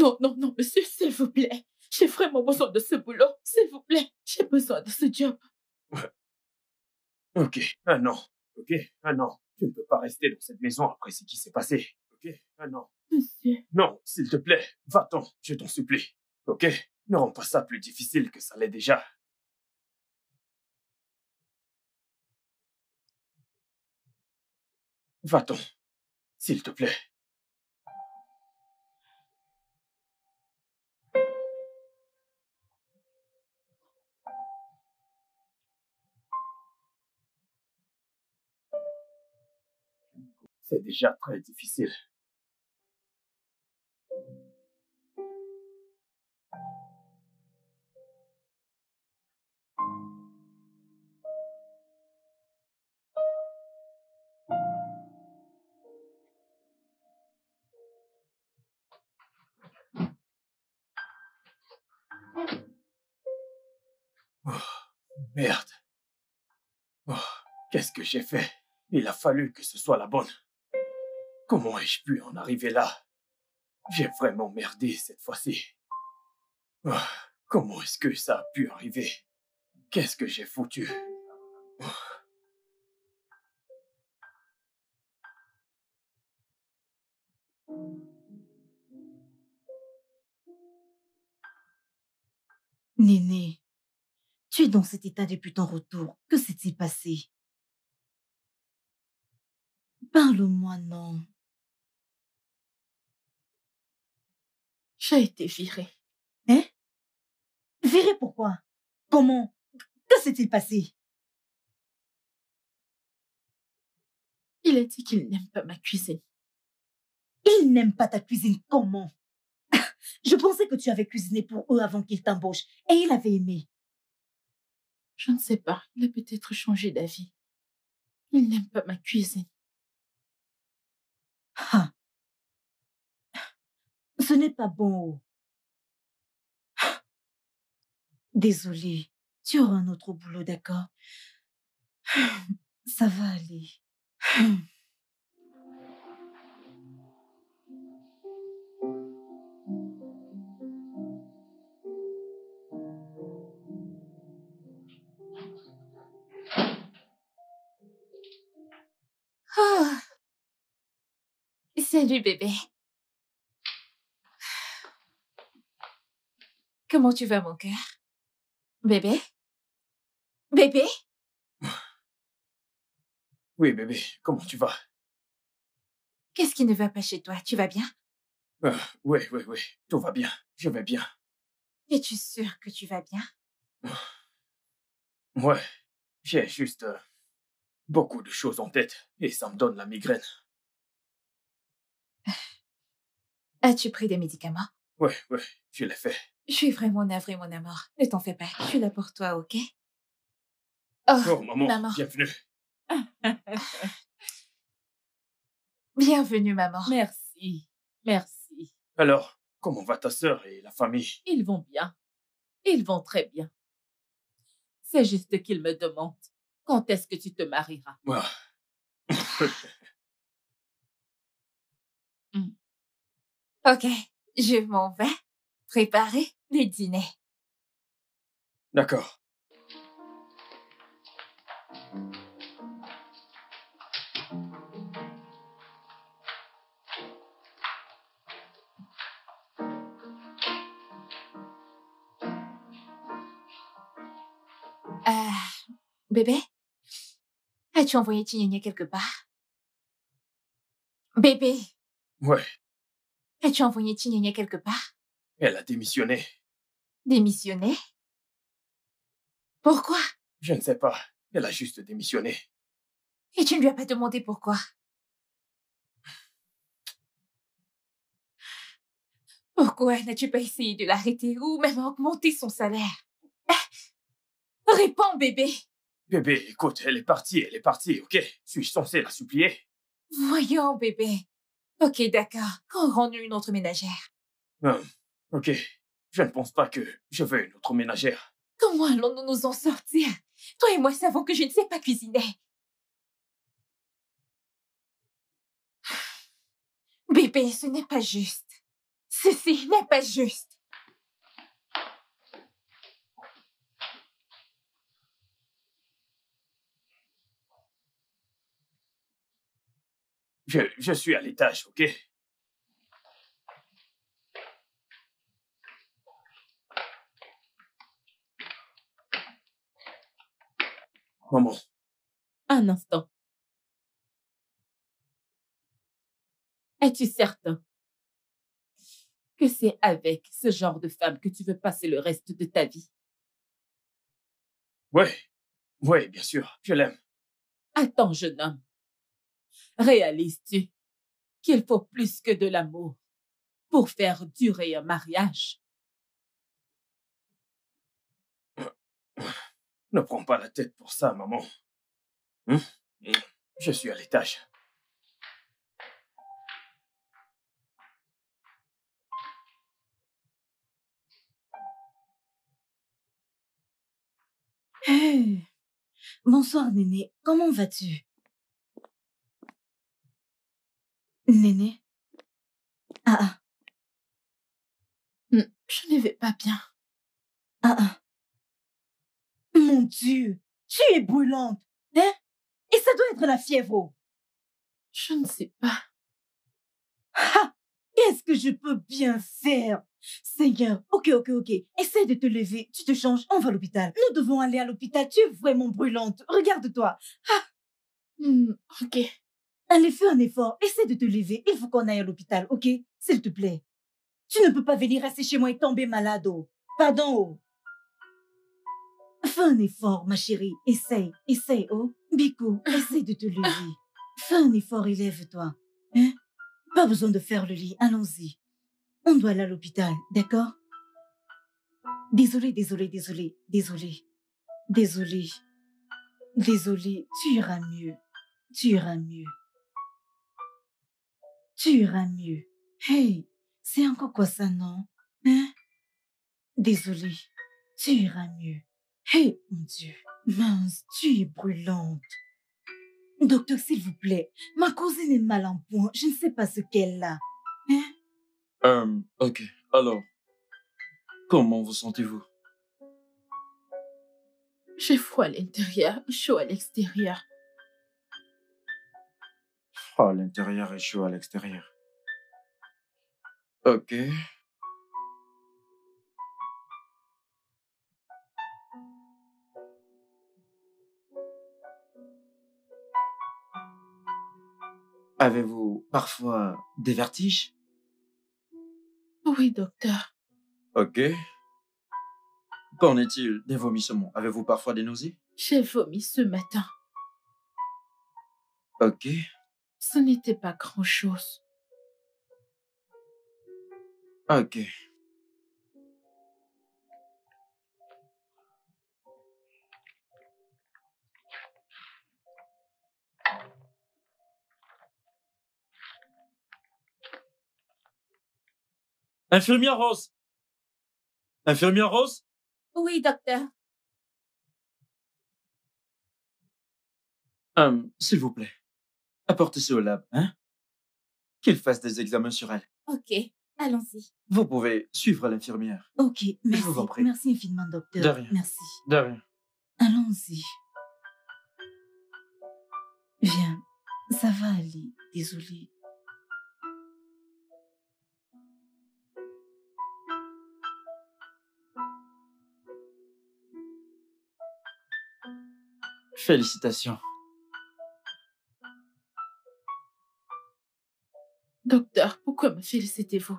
Speaker 4: Non, non, non, monsieur, s'il vous plaît. J'ai vraiment besoin de ce boulot. S'il vous plaît, j'ai besoin de ce job.
Speaker 1: Ok, un an. Ok, un an. Tu ne peux pas rester dans cette maison après ce qui s'est passé. Ok, un an.
Speaker 4: Monsieur,
Speaker 1: Non, s'il te plaît, va-t'en, je t'en supplie. Ok Ne rends pas ça plus difficile que ça l'est déjà. Va-t'en, s'il te plaît. C'est déjà très difficile. Oh, merde. Oh, qu'est-ce que j'ai fait? Il a fallu que ce soit la bonne. Comment ai-je pu en arriver là? J'ai vraiment merdé cette fois-ci. Oh, comment est-ce que ça a pu arriver? Qu'est-ce que j'ai foutu?
Speaker 3: Néné, tu es dans cet état depuis ton retour. Que s'est-il passé? Parle-moi, non.
Speaker 4: J'ai été virée.
Speaker 3: Hein Viré pourquoi? Comment? Que s'est-il passé?
Speaker 4: Il a dit qu'il n'aime pas ma cuisine.
Speaker 3: Il n'aime pas ta cuisine comment? Je pensais que tu avais cuisiné pour eux avant qu'ils t'embauchent et il avait aimé.
Speaker 4: Je ne sais pas, il a peut-être changé d'avis. Il n'aime pas ma cuisine.
Speaker 3: Ah. Ce n'est pas bon. Désolée, tu auras un autre boulot, d'accord? Ça va aller.
Speaker 7: Oh. Salut bébé. Comment tu vas mon cœur? Bébé? Bébé?
Speaker 1: Oui, bébé, comment tu vas?
Speaker 7: Qu'est-ce qui ne va pas chez toi? Tu vas bien?
Speaker 1: Euh, Oui, oui, oui, tout va bien. Je vais bien.
Speaker 7: Es-tu sûr que tu vas bien?
Speaker 1: Ouais, j'ai juste euh, beaucoup de choses en tête et ça me donne la migraine.
Speaker 7: As-tu pris des médicaments?
Speaker 1: Ouais, ouais, je l'ai fait.
Speaker 7: Je suis vraiment navrée, mon amour. Ne t'en fais pas. Je suis là pour toi, ok? Oh,
Speaker 1: Oh, maman,
Speaker 7: maman.
Speaker 1: bienvenue.
Speaker 7: bienvenue, maman.
Speaker 2: Merci, merci.
Speaker 1: Alors, comment va ta sœur et la famille?
Speaker 2: Ils vont bien. Ils vont très bien. C'est juste qu'ils me demandent quand est-ce que tu te marieras?
Speaker 1: Ah.
Speaker 7: Ok, je m'en vais préparer le dîner.
Speaker 1: D'accord.
Speaker 7: Euh, bébé? As-tu envoyé Tignagna quelque part? Bébé?
Speaker 1: Ouais,
Speaker 7: As-tu envoyé Tignagna quelque part?
Speaker 1: Elle a démissionné.
Speaker 7: Démissionné? Pourquoi?
Speaker 1: Je ne sais pas. Elle a juste démissionné.
Speaker 7: Et tu ne lui as pas demandé pourquoi? Pourquoi n'as-tu pas essayé de l'arrêter ou même augmenter son salaire? Ah Réponds, bébé
Speaker 1: Bébé, écoute, elle est partie, elle est partie, ok? Suis-je censé la supplier
Speaker 7: Voyons, bébé. Ok, d'accord. Quand aurons-nous une autre ménagère
Speaker 1: Hum, Ok, je ne pense pas que je veux une autre ménagère.
Speaker 7: Comment allons-nous nous en sortir? Toi et moi savons que je ne sais pas cuisiner. Bébé, ce n'est pas juste. Ceci n'est pas juste.
Speaker 1: Je, je suis à l'étage, ok? Maman,
Speaker 2: Un instant. Es-tu certain que c'est avec ce genre de femme que tu veux passer le reste de ta vie?
Speaker 1: Ouais, ouais, bien sûr, je l'aime.
Speaker 2: Attends, jeune homme. Réalises-tu qu'il faut plus que de l'amour pour faire durer un mariage?
Speaker 1: Ne prends pas la tête pour ça, maman. Hein? Je suis à l'étage.
Speaker 3: Hey. Bonsoir, Néné. Comment vas-tu? Néné? Ah ah.
Speaker 4: Je ne vais pas bien.
Speaker 3: Ah ah. Mon Dieu, tu es brûlante, hein? Et ça doit être la fièvre.
Speaker 4: Je ne sais pas.
Speaker 3: Ah Qu'est-ce que je peux bien faire? Seigneur, ok, ok, ok. Essaie de te lever, tu te changes, on va à l'hôpital. Nous devons aller à l'hôpital, tu es vraiment brûlante. Regarde-toi.
Speaker 4: Hmm, ok.
Speaker 3: Allez, fais un effort, essaie de te lever. Il faut qu'on aille à l'hôpital, ok? S'il te plaît. Tu ne peux pas venir rester chez moi et tomber malade, oh. Pardon, oh. Fais un effort, ma chérie. Essaye, essaye, oh. Biko, essaie de te lever. Fais un effort et lève-toi. Hein Pas besoin de faire le lit, allons-y. On doit aller à l'hôpital, d'accord? Désolé, désolé, désolé, désolé. Désolé. Désolé, tu iras mieux. Tu iras mieux. Tu iras mieux. Hey, c'est encore quoi ça, non? Hein? Désolé, tu iras mieux. Hey, mon Dieu, mince, tu es brûlante. Docteur, s'il vous plaît, ma cousine est mal en point. Je ne sais pas ce qu'elle a. Hein?
Speaker 9: Euh, ok. Alors, comment vous sentez-vous?
Speaker 4: J'ai froid à l'intérieur, chaud à l'extérieur.
Speaker 9: Froid à l'intérieur et chaud à l'extérieur. Ok. Avez-vous parfois des vertiges?
Speaker 4: Oui, docteur.
Speaker 9: Ok. Qu'en est-il des vomissements? Avez-vous parfois des nausées?
Speaker 4: J'ai vomi ce matin.
Speaker 9: Ok.
Speaker 4: Ce n'était pas grand-chose.
Speaker 9: Ok. Infirmière Rose Infirmière Rose?
Speaker 2: Oui, docteur.
Speaker 9: Hum, S'il vous plaît, apportez-ce au lab, hein? Qu'il fasse des examens sur elle.
Speaker 2: Ok, allons-y.
Speaker 9: Vous pouvez suivre l'infirmière.
Speaker 3: Ok, merci.
Speaker 9: vous en prie.
Speaker 3: Merci infiniment, docteur.
Speaker 9: De rien.
Speaker 3: Merci.
Speaker 9: De rien.
Speaker 3: Allons-y. Viens, ça va aller. Désolée.
Speaker 9: Félicitations.
Speaker 4: Docteur, pourquoi me félicitez-vous?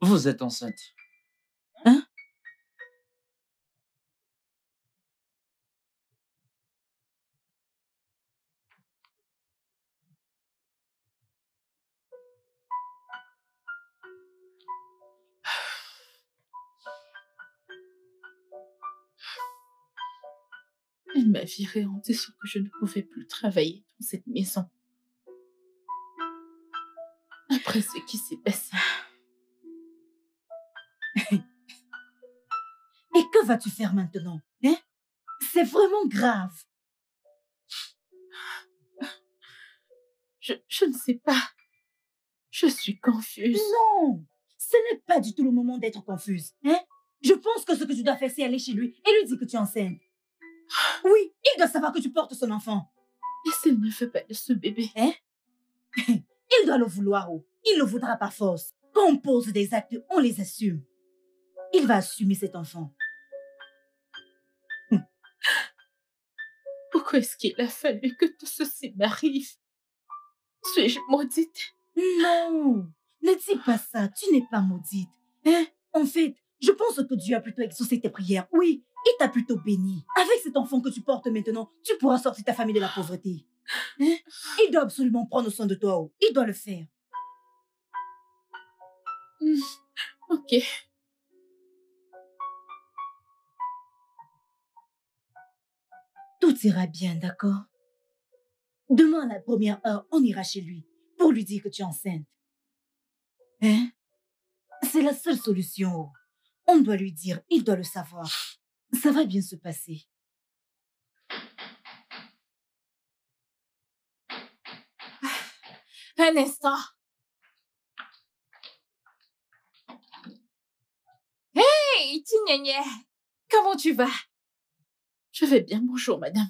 Speaker 9: Vous êtes enceinte.
Speaker 4: Virée en disant que je ne pouvais plus travailler dans cette maison. Après ce qui s'est passé,
Speaker 3: Et que vas-tu faire maintenant Hein? C'est vraiment grave.
Speaker 4: je, je ne sais pas. Je suis confuse.
Speaker 3: Non Ce n'est pas du tout le moment d'être confuse. Hein? Je pense que ce que tu dois faire, c'est aller chez lui et lui dire que tu es enceinte. Oui, il doit savoir que tu portes son enfant.
Speaker 4: Et s'il ne fait pas de ce bébé?
Speaker 3: Hein? Il doit le vouloir, oh. Il le voudra par force. Quand on pose des actes, on les assume. Il va assumer cet enfant.
Speaker 4: Pourquoi est-ce qu'il a fallu que tout ceci m'arrive? Suis-je maudite?
Speaker 3: Non, ne dis pas ça. Tu n'es pas maudite. Hein? En fait, je pense que Dieu a plutôt exaucé tes prières. Oui, il t'a plutôt béni. Avec cet enfant que tu portes maintenant, tu pourras sortir ta famille de la pauvreté. Hein? Il doit absolument prendre soin de toi. oh. Il doit le faire.
Speaker 4: Hmm, Ok.
Speaker 3: Tout ira bien, d'accord? Demain, à la première heure, on ira chez lui pour lui dire que tu es enceinte. Hein? C'est la seule solution. On doit lui dire, il doit le savoir. Ça va bien se passer.
Speaker 4: Un instant.
Speaker 7: Hey, Tignagné, comment tu vas?
Speaker 4: Je vais bien, bonjour madame.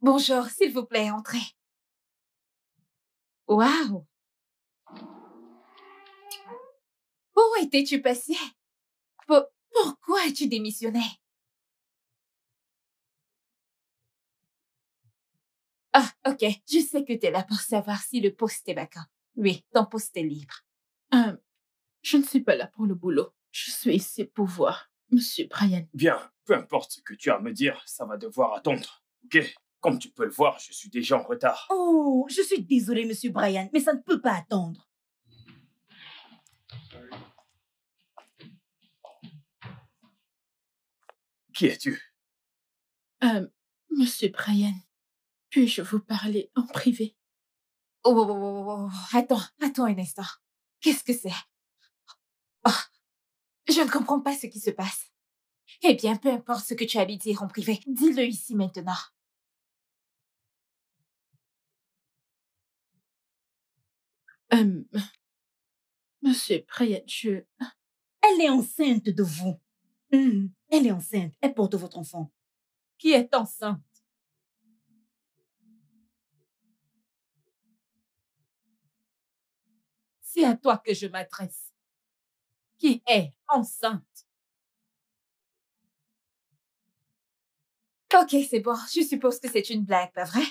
Speaker 7: Bonjour, s'il vous plaît, entrez. Waouh Où étais-tu passé Po- Pourquoi as-tu démissionné? Ah, ok, je sais que tu es là pour savoir si le poste est vacant. Oui, ton poste est libre.
Speaker 4: Euh, je ne suis pas là pour le boulot. Je suis ici pour voir Monsieur Brian.
Speaker 1: Bien, peu importe ce que tu as à me dire, ça va devoir attendre. Ok? Comme tu peux le voir, je suis déjà en retard.
Speaker 3: Oh, je suis désolée, monsieur Brian, mais ça ne peut pas attendre.
Speaker 1: Qui es-tu?
Speaker 4: Euh, Monsieur Brian, puis-je vous parler en privé?
Speaker 7: Oh, oh, oh, oh, oh, attends, attends un instant. Qu'est-ce que c'est? Oh, Je ne comprends pas ce qui se passe. Eh bien, peu importe ce que tu as à lui dire en privé, dis-le ici maintenant.
Speaker 4: Euh, Monsieur Brian, je...
Speaker 3: Elle est enceinte de vous. Hmm, elle est enceinte. Elle porte votre enfant.
Speaker 2: Qui est enceinte? C'est à toi que je m'adresse. Qui est enceinte.
Speaker 7: Ok, c'est bon. Je suppose que c'est une blague, pas vrai?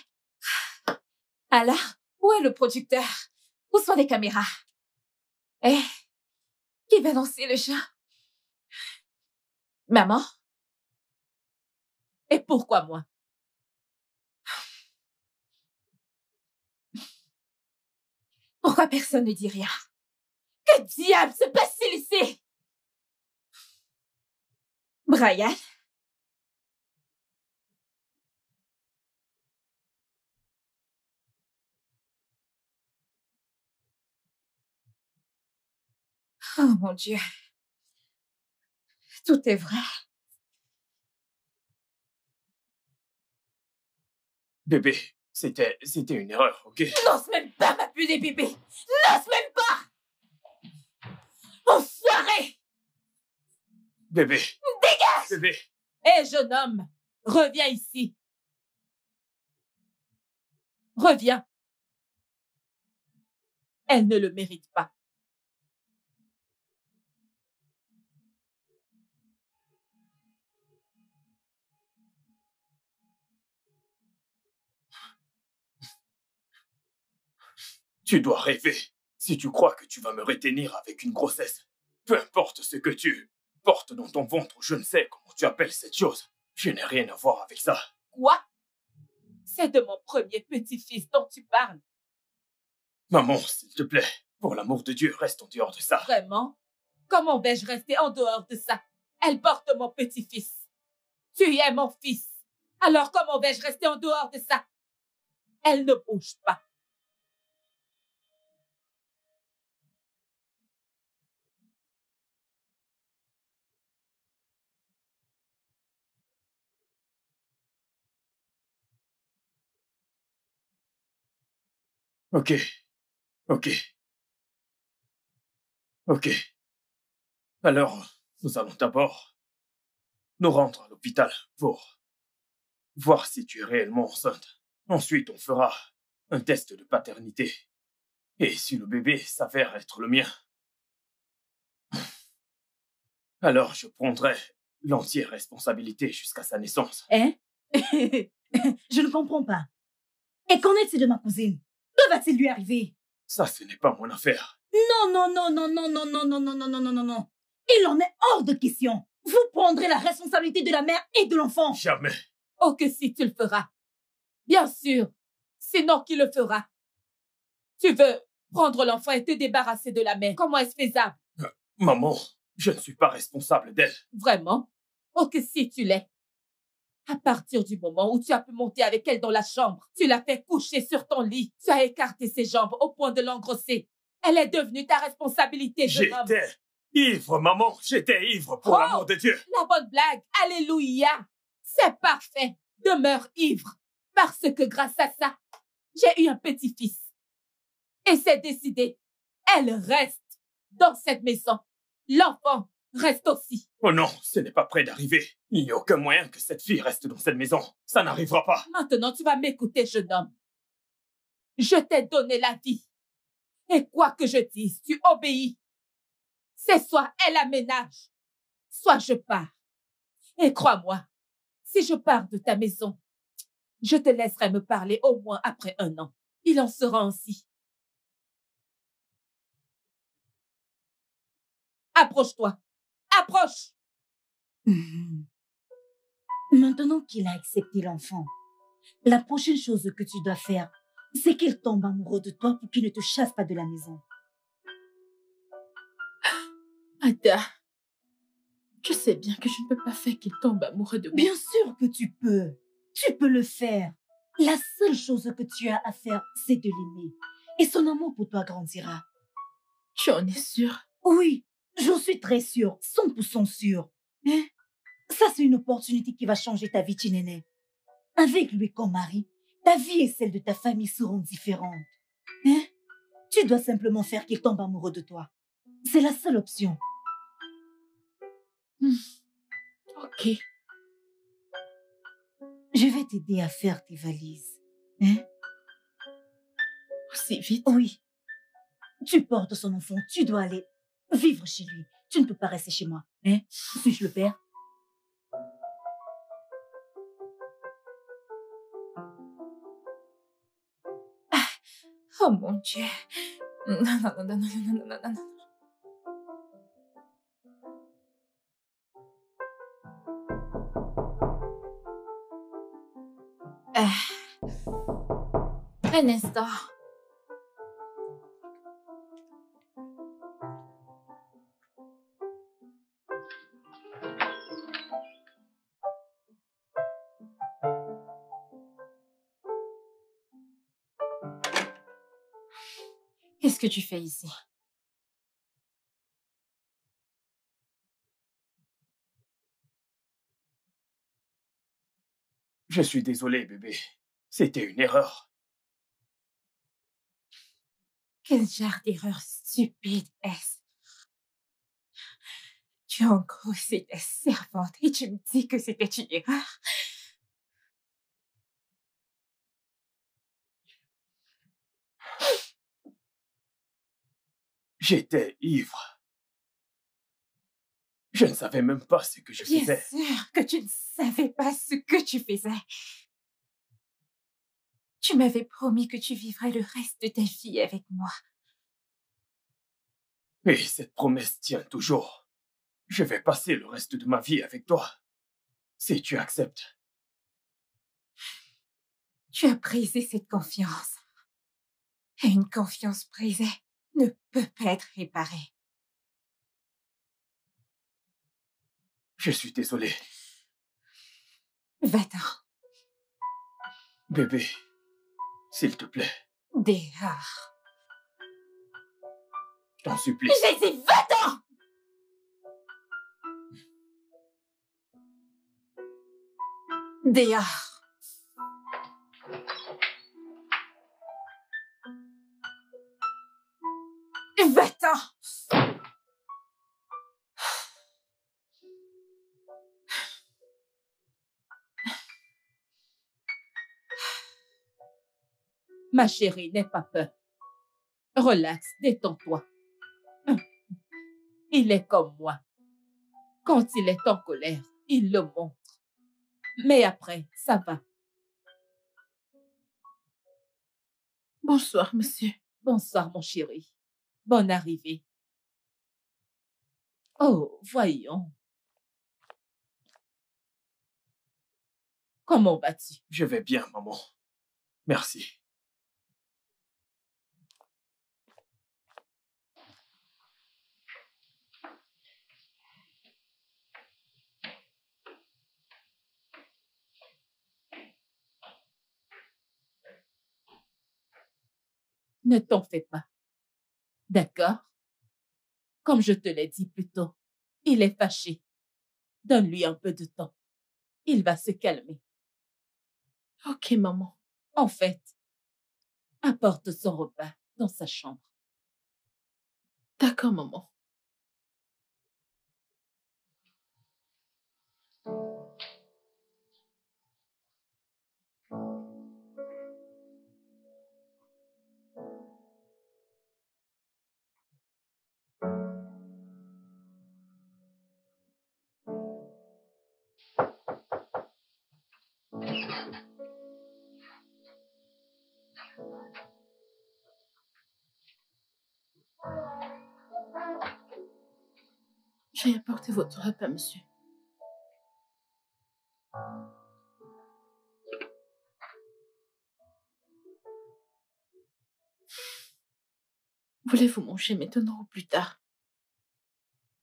Speaker 7: Alors, où est le producteur? Où sont les caméras? Eh, qui va lancer le chat Maman?
Speaker 2: Et pourquoi moi?
Speaker 7: Pourquoi personne ne dit rien? Que diable se passe-t-il ici? Brian? Oh mon Dieu. Tout est vrai.
Speaker 1: Bébé, c'était, c'était une erreur, ok?
Speaker 7: Lance même pas ma puce des bébés. Lance même pas. Enfoiré
Speaker 1: Bébé,
Speaker 7: Dégage.
Speaker 1: Bébé,
Speaker 2: Hé, jeune homme, reviens ici. Reviens. Elle ne le mérite pas.
Speaker 1: Tu dois rêver. Si tu crois que tu vas me retenir avec une grossesse, peu importe ce que tu portes dans ton ventre, je ne sais comment tu appelles cette chose. Je n'ai rien à voir avec ça.
Speaker 2: Quoi? C'est de mon premier petit-fils dont tu parles.
Speaker 1: Maman, s'il te plaît, pour l'amour de Dieu, reste en dehors de ça.
Speaker 2: Vraiment? Comment vais-je rester en dehors de ça? Elle porte mon petit-fils. Tu es mon fils. Alors comment vais-je rester en dehors de ça? Elle ne bouge pas.
Speaker 1: Ok. Ok. Ok. Alors, nous allons d'abord nous rendre à l'hôpital pour voir si tu es réellement enceinte. Ensuite, on fera un test de paternité. Et si le bébé s'avère être le mien Alors je prendrai l'entière responsabilité jusqu'à sa naissance.
Speaker 3: Hein? Je ne comprends pas. Et qu'en est-il de ma cousine? Que va-t-il lui arriver
Speaker 1: Ça, ce n'est pas mon affaire.
Speaker 3: Non, non, non, non, non, non, non, non, non, non, non, non, non, non. Il en est hors de question. Vous prendrez la responsabilité de la mère et de l'enfant.
Speaker 1: Jamais.
Speaker 2: Oh, que si tu le feras. Bien sûr. Sinon, qui le fera Tu veux prendre l'enfant et te débarrasser de la mère. Comment est-ce faisable
Speaker 1: Maman, je ne suis pas responsable d'elle.
Speaker 2: Vraiment Oh, que si tu l'es. À partir du moment où tu as pu monter avec elle dans la chambre, tu l'as fait coucher sur ton lit, tu as écarté ses jambes au point de l'engrosser. Elle est devenue ta responsabilité, jeune homme.
Speaker 1: J'étais ivre, maman. J'étais ivre, pour
Speaker 2: Oh
Speaker 1: l'amour de Dieu.
Speaker 2: La bonne blague, alléluia. C'est parfait. Demeure ivre. Parce que grâce à ça, j'ai eu un petit-fils. Et c'est décidé. Elle reste dans cette maison. L'enfant reste aussi.
Speaker 1: Oh non, ce n'est pas près d'arriver. Il n'y a aucun moyen que cette fille reste dans cette maison. Ça n'arrivera pas.
Speaker 2: Maintenant, tu vas m'écouter, jeune homme. Je t'ai donné la vie. Et quoi que je dise, tu obéis. C'est soit elle aménage, soit je pars. Et crois-moi, si je pars de ta maison, je te laisserai me parler au moins après un an. Il en sera ainsi. Approche-toi. Approche.
Speaker 3: Maintenant qu'il a accepté l'enfant, la prochaine chose que tu dois faire, c'est qu'il tombe amoureux de toi pour qu'il ne te chasse pas de la maison.
Speaker 4: Ada, je sais bien que je ne peux pas faire qu'il tombe amoureux de moi.
Speaker 3: Bien sûr que tu peux. Tu peux le faire. La seule chose que tu as à faire, c'est de l'aimer. Et son amour pour toi grandira.
Speaker 4: Tu en es sûre?
Speaker 3: Oui, j'en suis très sûre, 100% sûre. Hein? Ça, c'est une opportunité qui va changer ta vie, Chinene. Avec lui comme mari, ta vie et celle de ta famille seront différentes. Hein? Tu dois simplement faire qu'il tombe amoureux de toi. C'est la seule option.
Speaker 4: Ok.
Speaker 3: Je vais t'aider à faire tes valises. Hein?
Speaker 4: Aussi vite?
Speaker 3: Oui. Tu portes son enfant, tu dois aller vivre chez lui. Tu ne peux pas rester chez moi. Hein? Suis-je le père?
Speaker 7: Oh mon Dieu. Non, non, non, non, non, non, non, non, non. Ah. Un instant. Qu'est-ce que tu fais ici
Speaker 1: Je suis désolé, bébé. C'était une erreur.
Speaker 7: Quel genre d'erreur stupide est-ce? Tu as engrossé ta servante et tu me dis que c'était une erreur?
Speaker 1: J'étais ivre. Je ne savais même pas ce que je
Speaker 7: Bien
Speaker 1: faisais.
Speaker 7: sûr que tu ne savais pas ce que tu faisais. Tu m'avais promis que tu vivrais le reste de ta vie avec moi.
Speaker 1: Et cette promesse tient toujours. Je vais passer le reste de ma vie avec toi. Si tu acceptes.
Speaker 7: Tu as brisé cette confiance. Et une confiance brisée ne peut pas être réparée.
Speaker 1: Je suis désolé.
Speaker 7: Va-t'en,
Speaker 1: Bébé, s'il te plaît,
Speaker 7: dehors.
Speaker 1: je t'en supplie.
Speaker 7: J'ai dit va-t'en Dehors. Va-t'en
Speaker 2: Ma chérie, n'aie pas peur. Relax, détends-toi. Il est comme moi. Quand il est en colère, il le montre. Mais après, ça va.
Speaker 4: Bonsoir, monsieur.
Speaker 2: Bonsoir, mon chéri. Bonne arrivée. Oh, voyons. Comment vas-tu?
Speaker 1: Je vais bien, maman. Merci.
Speaker 2: Ne t'en fais pas. D'accord? Comme je te l'ai dit plus tôt, il est fâché. Donne-lui un peu de temps. Il va se calmer.
Speaker 4: Ok, maman.
Speaker 2: En fait, apporte son repas dans sa chambre.
Speaker 4: D'accord, maman. Votre repas, monsieur. Voulez-vous manger maintenant ou plus tard?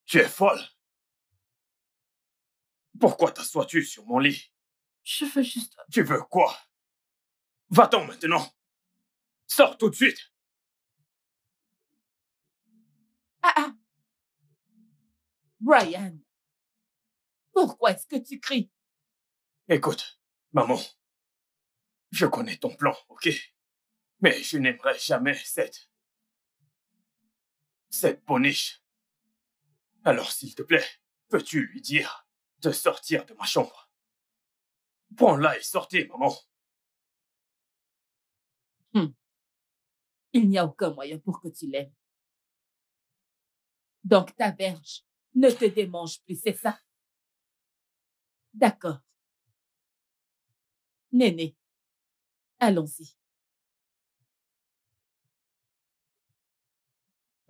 Speaker 1: Tu es folle. Pourquoi t'assois-tu sur mon lit?
Speaker 4: Je veux juste...
Speaker 1: Tu veux quoi? Va-t'en maintenant. Sors tout de suite.
Speaker 2: Ah ah! Brian, pourquoi est-ce que tu cries?
Speaker 1: Écoute, maman. Je connais ton plan, ok? Mais je n'aimerais jamais cette... cette boniche. Alors, s'il te plaît, peux-tu lui dire de sortir de ma chambre? Prends-la et sortez, maman.
Speaker 2: Il n'y a aucun moyen pour que tu l'aimes. Donc ta verge ne te démange plus, c'est ça? D'accord. Néné, allons-y.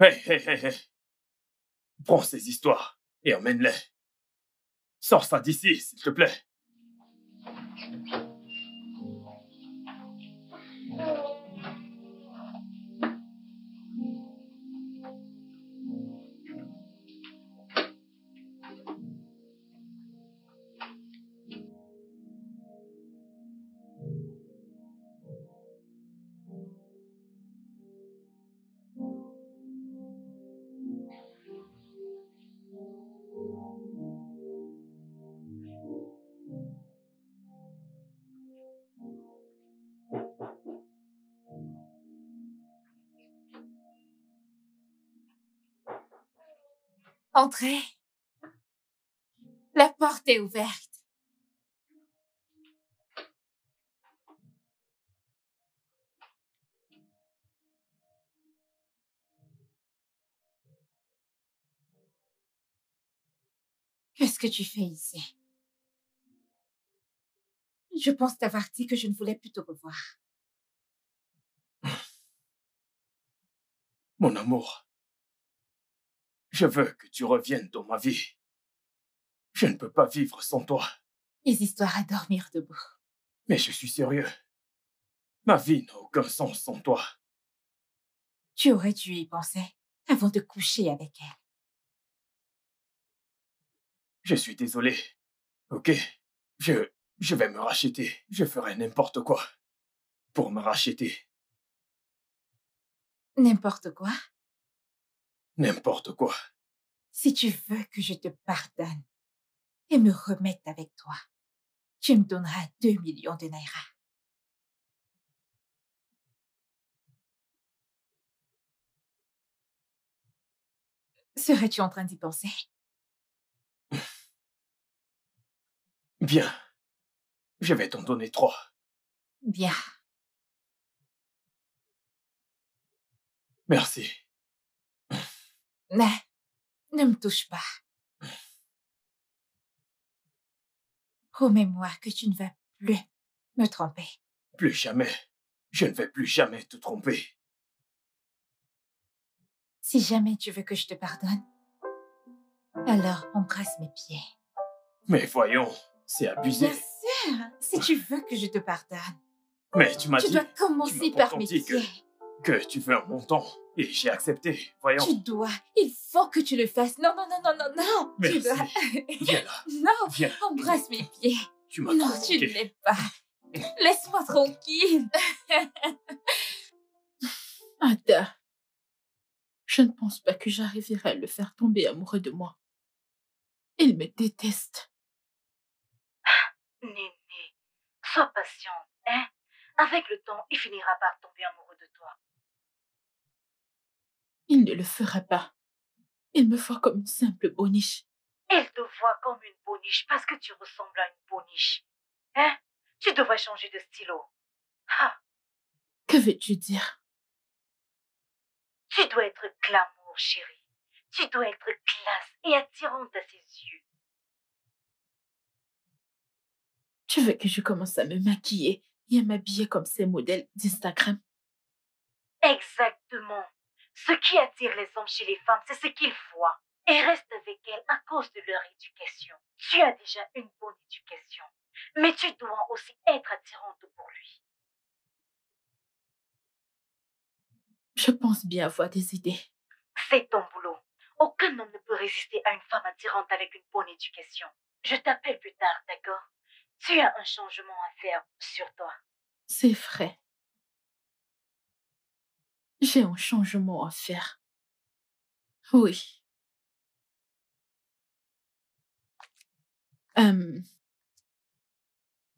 Speaker 1: Hé, hé, hé, hé. Prends ces histoires et emmène-les. Sors ça d'ici, s'il te plaît.
Speaker 7: Entrez. La porte est ouverte. Qu'est-ce que tu fais ici? Je pense t'avoir dit que je ne voulais plus te revoir.
Speaker 1: Mon amour, je veux que tu reviennes dans ma vie. Je ne peux pas vivre sans toi,
Speaker 7: Les histoires à dormir debout.
Speaker 1: mais je suis sérieux. Ma vie n'a aucun sens sans toi.
Speaker 7: Tu aurais dû y penser avant de coucher avec elle.
Speaker 1: Je suis désolé. Ok Je... Je vais me racheter. Je ferai n'importe quoi. Pour me racheter.
Speaker 7: N'importe quoi?
Speaker 1: N'importe quoi.
Speaker 7: Si tu veux que je te pardonne et me remette avec toi, tu me donneras deux millions de naira. Serais-tu en train d'y penser?
Speaker 1: Bien. Je vais t'en donner trois.
Speaker 7: Bien.
Speaker 1: Merci.
Speaker 7: Ne, ne me touche pas. Promets-moi que tu ne vas plus me tromper.
Speaker 1: Plus jamais. Je ne vais plus jamais te tromper.
Speaker 7: Si jamais tu veux que je te pardonne, alors embrasse mes pieds.
Speaker 1: Mais voyons, c'est abusé.
Speaker 7: Bien sûr, si tu veux que je te pardonne,
Speaker 1: Mais tu m'as
Speaker 7: tu
Speaker 1: dit
Speaker 7: dois commencer par mes
Speaker 1: que-
Speaker 7: pieds.
Speaker 1: Que tu veux un montant. Et j'ai accepté. Voyons.
Speaker 7: Tu dois, il faut que tu le fasses. Non, non, non, non, non, non. Tu dois.
Speaker 1: Viens là.
Speaker 7: Non,
Speaker 1: Viens.
Speaker 7: embrasse mes pieds.
Speaker 1: Tu m'as
Speaker 7: Non, tu ne l'es pas. Laisse-moi tranquille.
Speaker 4: Ada, je ne pense pas que j'arriverai à le faire tomber amoureux de moi. Il me déteste.
Speaker 3: Néné, sois patiente, hein Avec le temps, il finira par tomber amoureux de toi.
Speaker 4: Il ne le fera pas. Il me voit comme une simple boniche.
Speaker 3: Elle te voit comme une boniche parce que tu ressembles à une boniche. Hein? Tu devrais changer de stylo. Ah,
Speaker 4: Que veux-tu dire?
Speaker 3: Tu dois être glamour, chérie. Tu dois être classe et attirante à ses yeux.
Speaker 4: Tu veux que je commence à me maquiller? Et m'habiller comme ces modèles d'Instagram
Speaker 3: Exactement. Ce qui attire les hommes chez les femmes, c'est ce qu'ils voient. Et reste avec elles à cause de leur éducation. Tu as déjà une bonne éducation. Mais tu dois aussi être attirante pour lui.
Speaker 4: Je pense bien avoir des idées.
Speaker 3: C'est ton boulot. Aucun homme ne peut résister à une femme attirante avec une bonne éducation. Je t'appelle plus tard, d'accord? Tu as un changement à faire sur toi.
Speaker 4: C'est vrai. J'ai un changement à faire. Oui.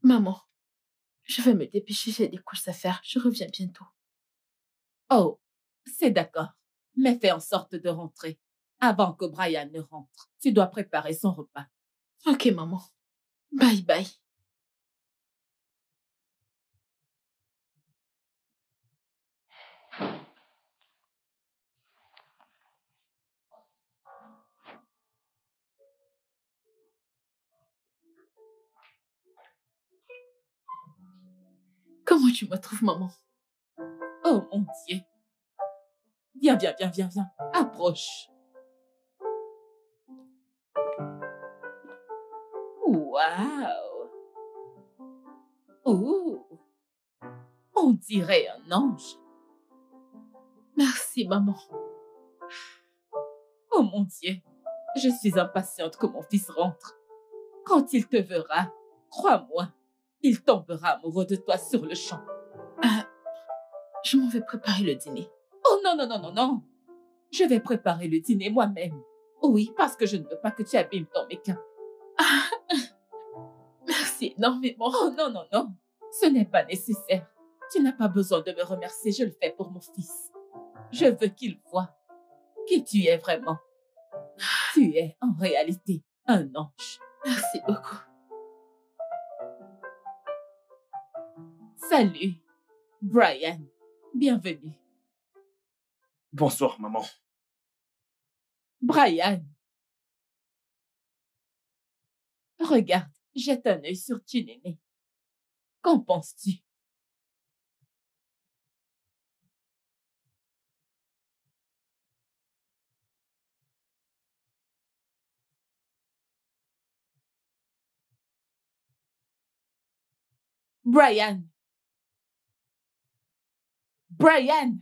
Speaker 4: Maman, je vais me dépêcher, j'ai des courses à faire. Je reviens bientôt.
Speaker 2: Oh, c'est d'accord. Mais fais en sorte de rentrer. Avant que Brian ne rentre, tu dois préparer son repas.
Speaker 4: Ok, maman. Bye bye. Comment tu me trouves, maman?
Speaker 2: Oh mon Dieu. Viens, viens, viens, viens, viens. Approche. Waouh. Ouh. On dirait un ange.
Speaker 4: Merci, maman.
Speaker 2: Oh mon Dieu. Je suis impatiente que mon fils rentre. Quand il te verra, crois-moi, il tombera amoureux de toi sur le champ.
Speaker 4: Ah, je m'en vais préparer le dîner.
Speaker 2: Oh non, non, non, non, non. Je vais préparer le dîner moi-même. Oui, parce que je ne veux pas que tu abîmes ton make-up.
Speaker 4: Merci énormément.
Speaker 2: Oh non, non, non. Ce n'est pas nécessaire. Tu n'as pas besoin de me remercier, je le fais pour mon fils. Je veux qu'il voie qui tu es vraiment. Tu es en réalité un ange.
Speaker 4: Merci beaucoup.
Speaker 2: Salut, Brian. Bienvenue.
Speaker 1: Bonsoir, maman.
Speaker 2: Brian. Regarde, jette un œil sur Chinene. Qu'en penses-tu? Brian. Brian.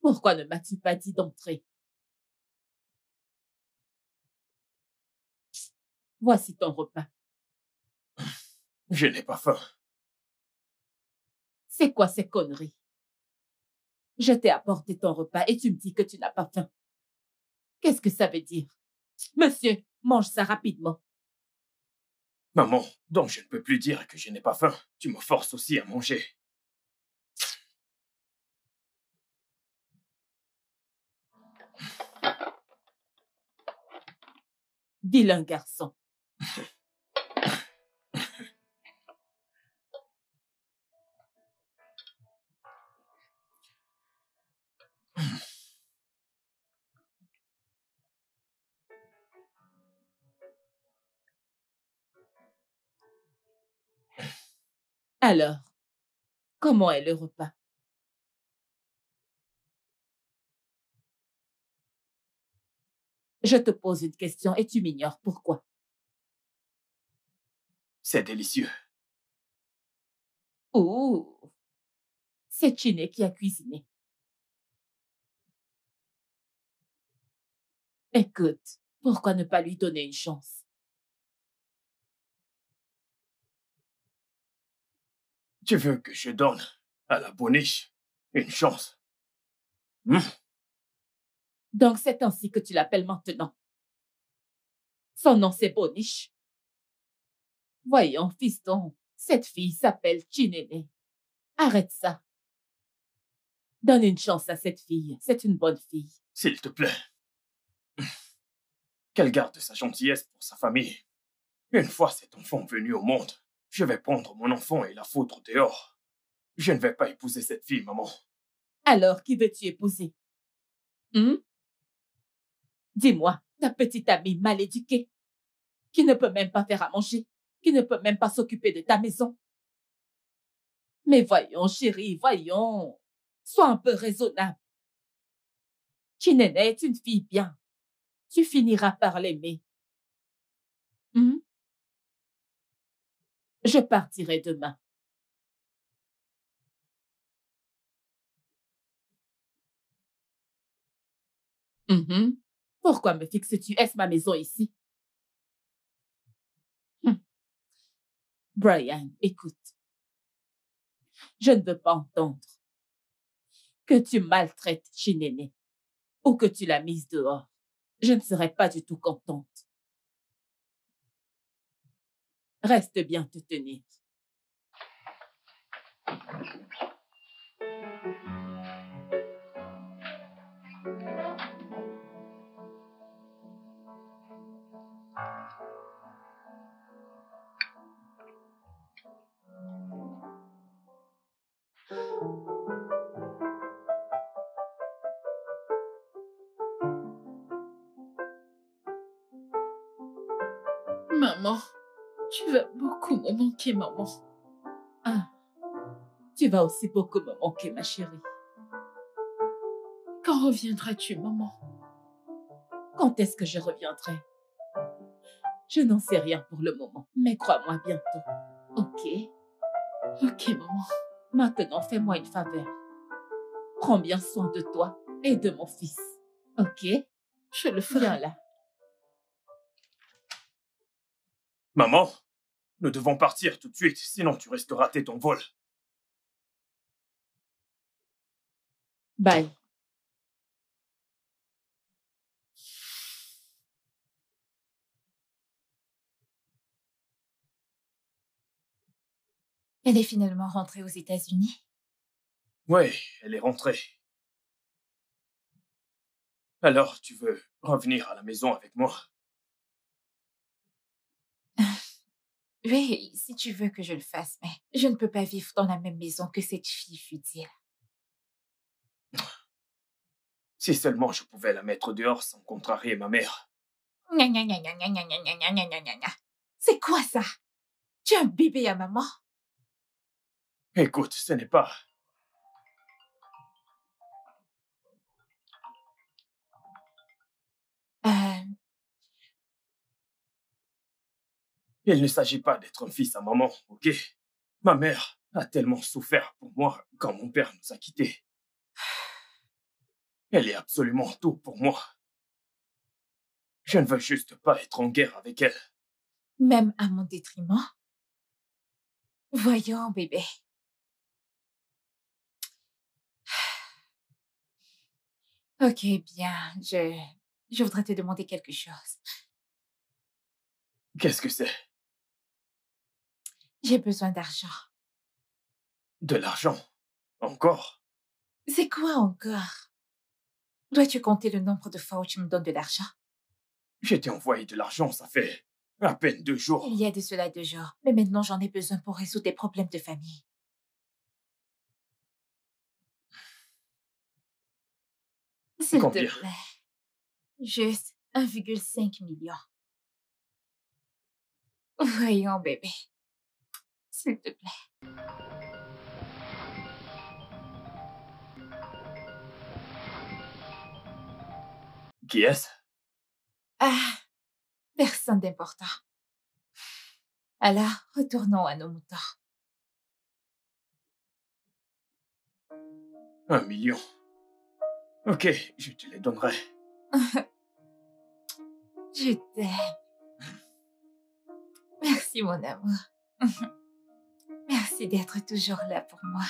Speaker 2: Pourquoi ne m'as-tu pas dit d'entrer? Voici ton repas.
Speaker 1: Je n'ai pas faim.
Speaker 2: C'est quoi ces conneries? Je t'ai apporté ton repas et tu me dis que tu n'as pas faim. Qu'est-ce que ça veut dire? Monsieur, mange ça rapidement.
Speaker 1: Maman, donc je ne peux plus dire que je n'ai pas faim. Tu me forces aussi à manger.
Speaker 2: Vilain garçon. Alors, comment est le repas? Je te pose une question et tu m'ignores. Pourquoi?
Speaker 1: C'est délicieux.
Speaker 2: Oh, c'est Chiné qui a cuisiné. Écoute, pourquoi ne pas lui donner une chance?
Speaker 1: Tu veux que je donne à la boniche une chance? Hmm?
Speaker 2: Donc c'est ainsi que tu l'appelles maintenant. Son nom c'est Boniche. Voyons, fiston, cette fille s'appelle Chinene. Arrête ça. Donne une chance à cette fille. C'est une bonne fille.
Speaker 1: S'il te plaît. Qu'elle garde sa gentillesse pour sa famille. Une fois cet enfant venu au monde, je vais prendre mon enfant et la foutre dehors. Je ne vais pas épouser cette fille, maman.
Speaker 2: Alors, qui veux-tu épouser? Hmm? Dis-moi, ta petite amie mal éduquée, qui ne peut même pas faire à manger, qui ne peut même pas s'occuper de ta maison. Mais voyons, chérie, voyons. Sois un peu raisonnable. Chinene est une fille bien. Tu finiras par l'aimer. Hmm? Je partirai demain. Mhm. Pourquoi me fixes-tu? Est-ce ma maison ici? Hum. Brian, écoute. Je ne veux pas entendre que tu maltraites Chinene ou que tu l'as mise dehors. Je ne serai pas du tout contente. Reste bien te tenir.
Speaker 4: Maman, tu vas beaucoup me manquer, maman.
Speaker 2: Ah, tu vas aussi beaucoup me manquer, ma chérie.
Speaker 4: Quand reviendras-tu, maman?
Speaker 2: Quand est-ce que je reviendrai? Je n'en sais rien pour le moment, mais crois-moi bientôt. Ok
Speaker 4: Ok, maman.
Speaker 2: Maintenant, fais-moi une faveur. Prends bien soin de toi et de mon fils. Ok?
Speaker 4: Je le ferai.
Speaker 2: Viens là.
Speaker 1: Maman, nous devons partir tout de suite, sinon tu risques de rater ton vol.
Speaker 2: Bye.
Speaker 7: Elle est finalement rentrée aux États-Unis.
Speaker 1: Oui, elle est rentrée. Alors, tu veux revenir à la maison avec moi?
Speaker 7: Oui, si tu veux que je le fasse, mais je ne peux pas vivre dans la même maison que cette fille futile.
Speaker 1: Si seulement je pouvais la mettre dehors sans contrarier ma mère.
Speaker 7: C'est quoi ça Tu as un bébé à maman
Speaker 1: Écoute, ce n'est pas...
Speaker 7: Euh,
Speaker 1: Il ne s'agit pas d'être un fils à maman, ok? Ma mère a tellement souffert pour moi quand mon père nous a quittés. Elle est absolument tout pour moi. Je ne veux juste pas être en guerre avec elle.
Speaker 7: même à mon détriment Voyons, bébé. Ok, bien, je, je voudrais te demander quelque chose.
Speaker 1: Qu'est-ce que c'est?
Speaker 7: J'ai besoin d'argent.
Speaker 1: De l'argent? Encore?
Speaker 7: C'est quoi encore? Dois-tu compter le nombre de fois où tu me donnes de l'argent?
Speaker 1: Je t'ai envoyé de l'argent, ça fait à peine deux jours.
Speaker 7: Il y a de cela deux jours, mais maintenant j'en ai besoin pour résoudre des problèmes de famille. S'il te plaît. Juste 1,5 million. Voyons, bébé. S'il te plaît.
Speaker 1: Qui est-ce?
Speaker 7: Ah, personne d'important. Alors, retournons à nos moutons.
Speaker 1: Un million. Ok, je te les donnerai.
Speaker 7: Je t'aime. Merci, mon amour. Merci d'être toujours là pour moi.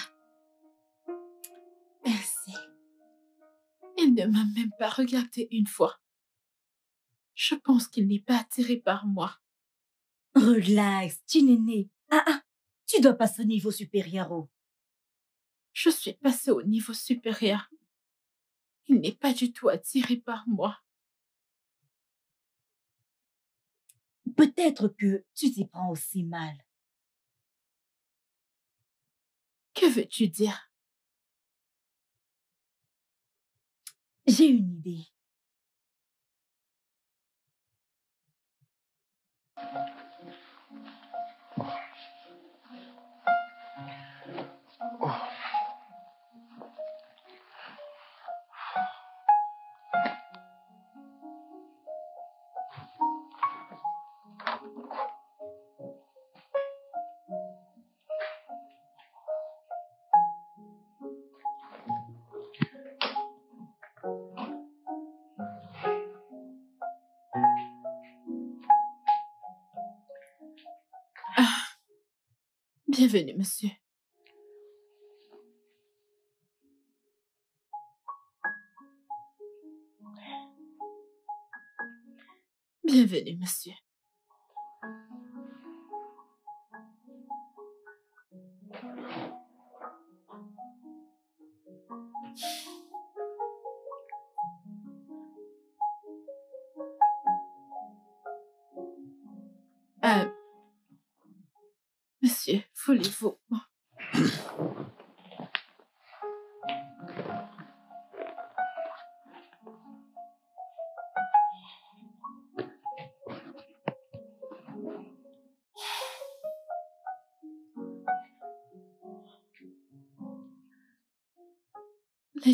Speaker 7: Merci.
Speaker 4: Il ne m'a même pas regardé une fois. Je pense qu'il n'est pas attiré par moi.
Speaker 3: Relax, Chinene. Ah ah, tu dois passer au niveau supérieur. Oh.
Speaker 4: Je suis passée au niveau supérieur. Il n'est pas du tout attiré par moi.
Speaker 3: Peut-être que tu t'y prends aussi mal.
Speaker 4: Que veux-tu dire?
Speaker 3: J'ai une idée.
Speaker 4: Bienvenue, monsieur. Bienvenue, monsieur.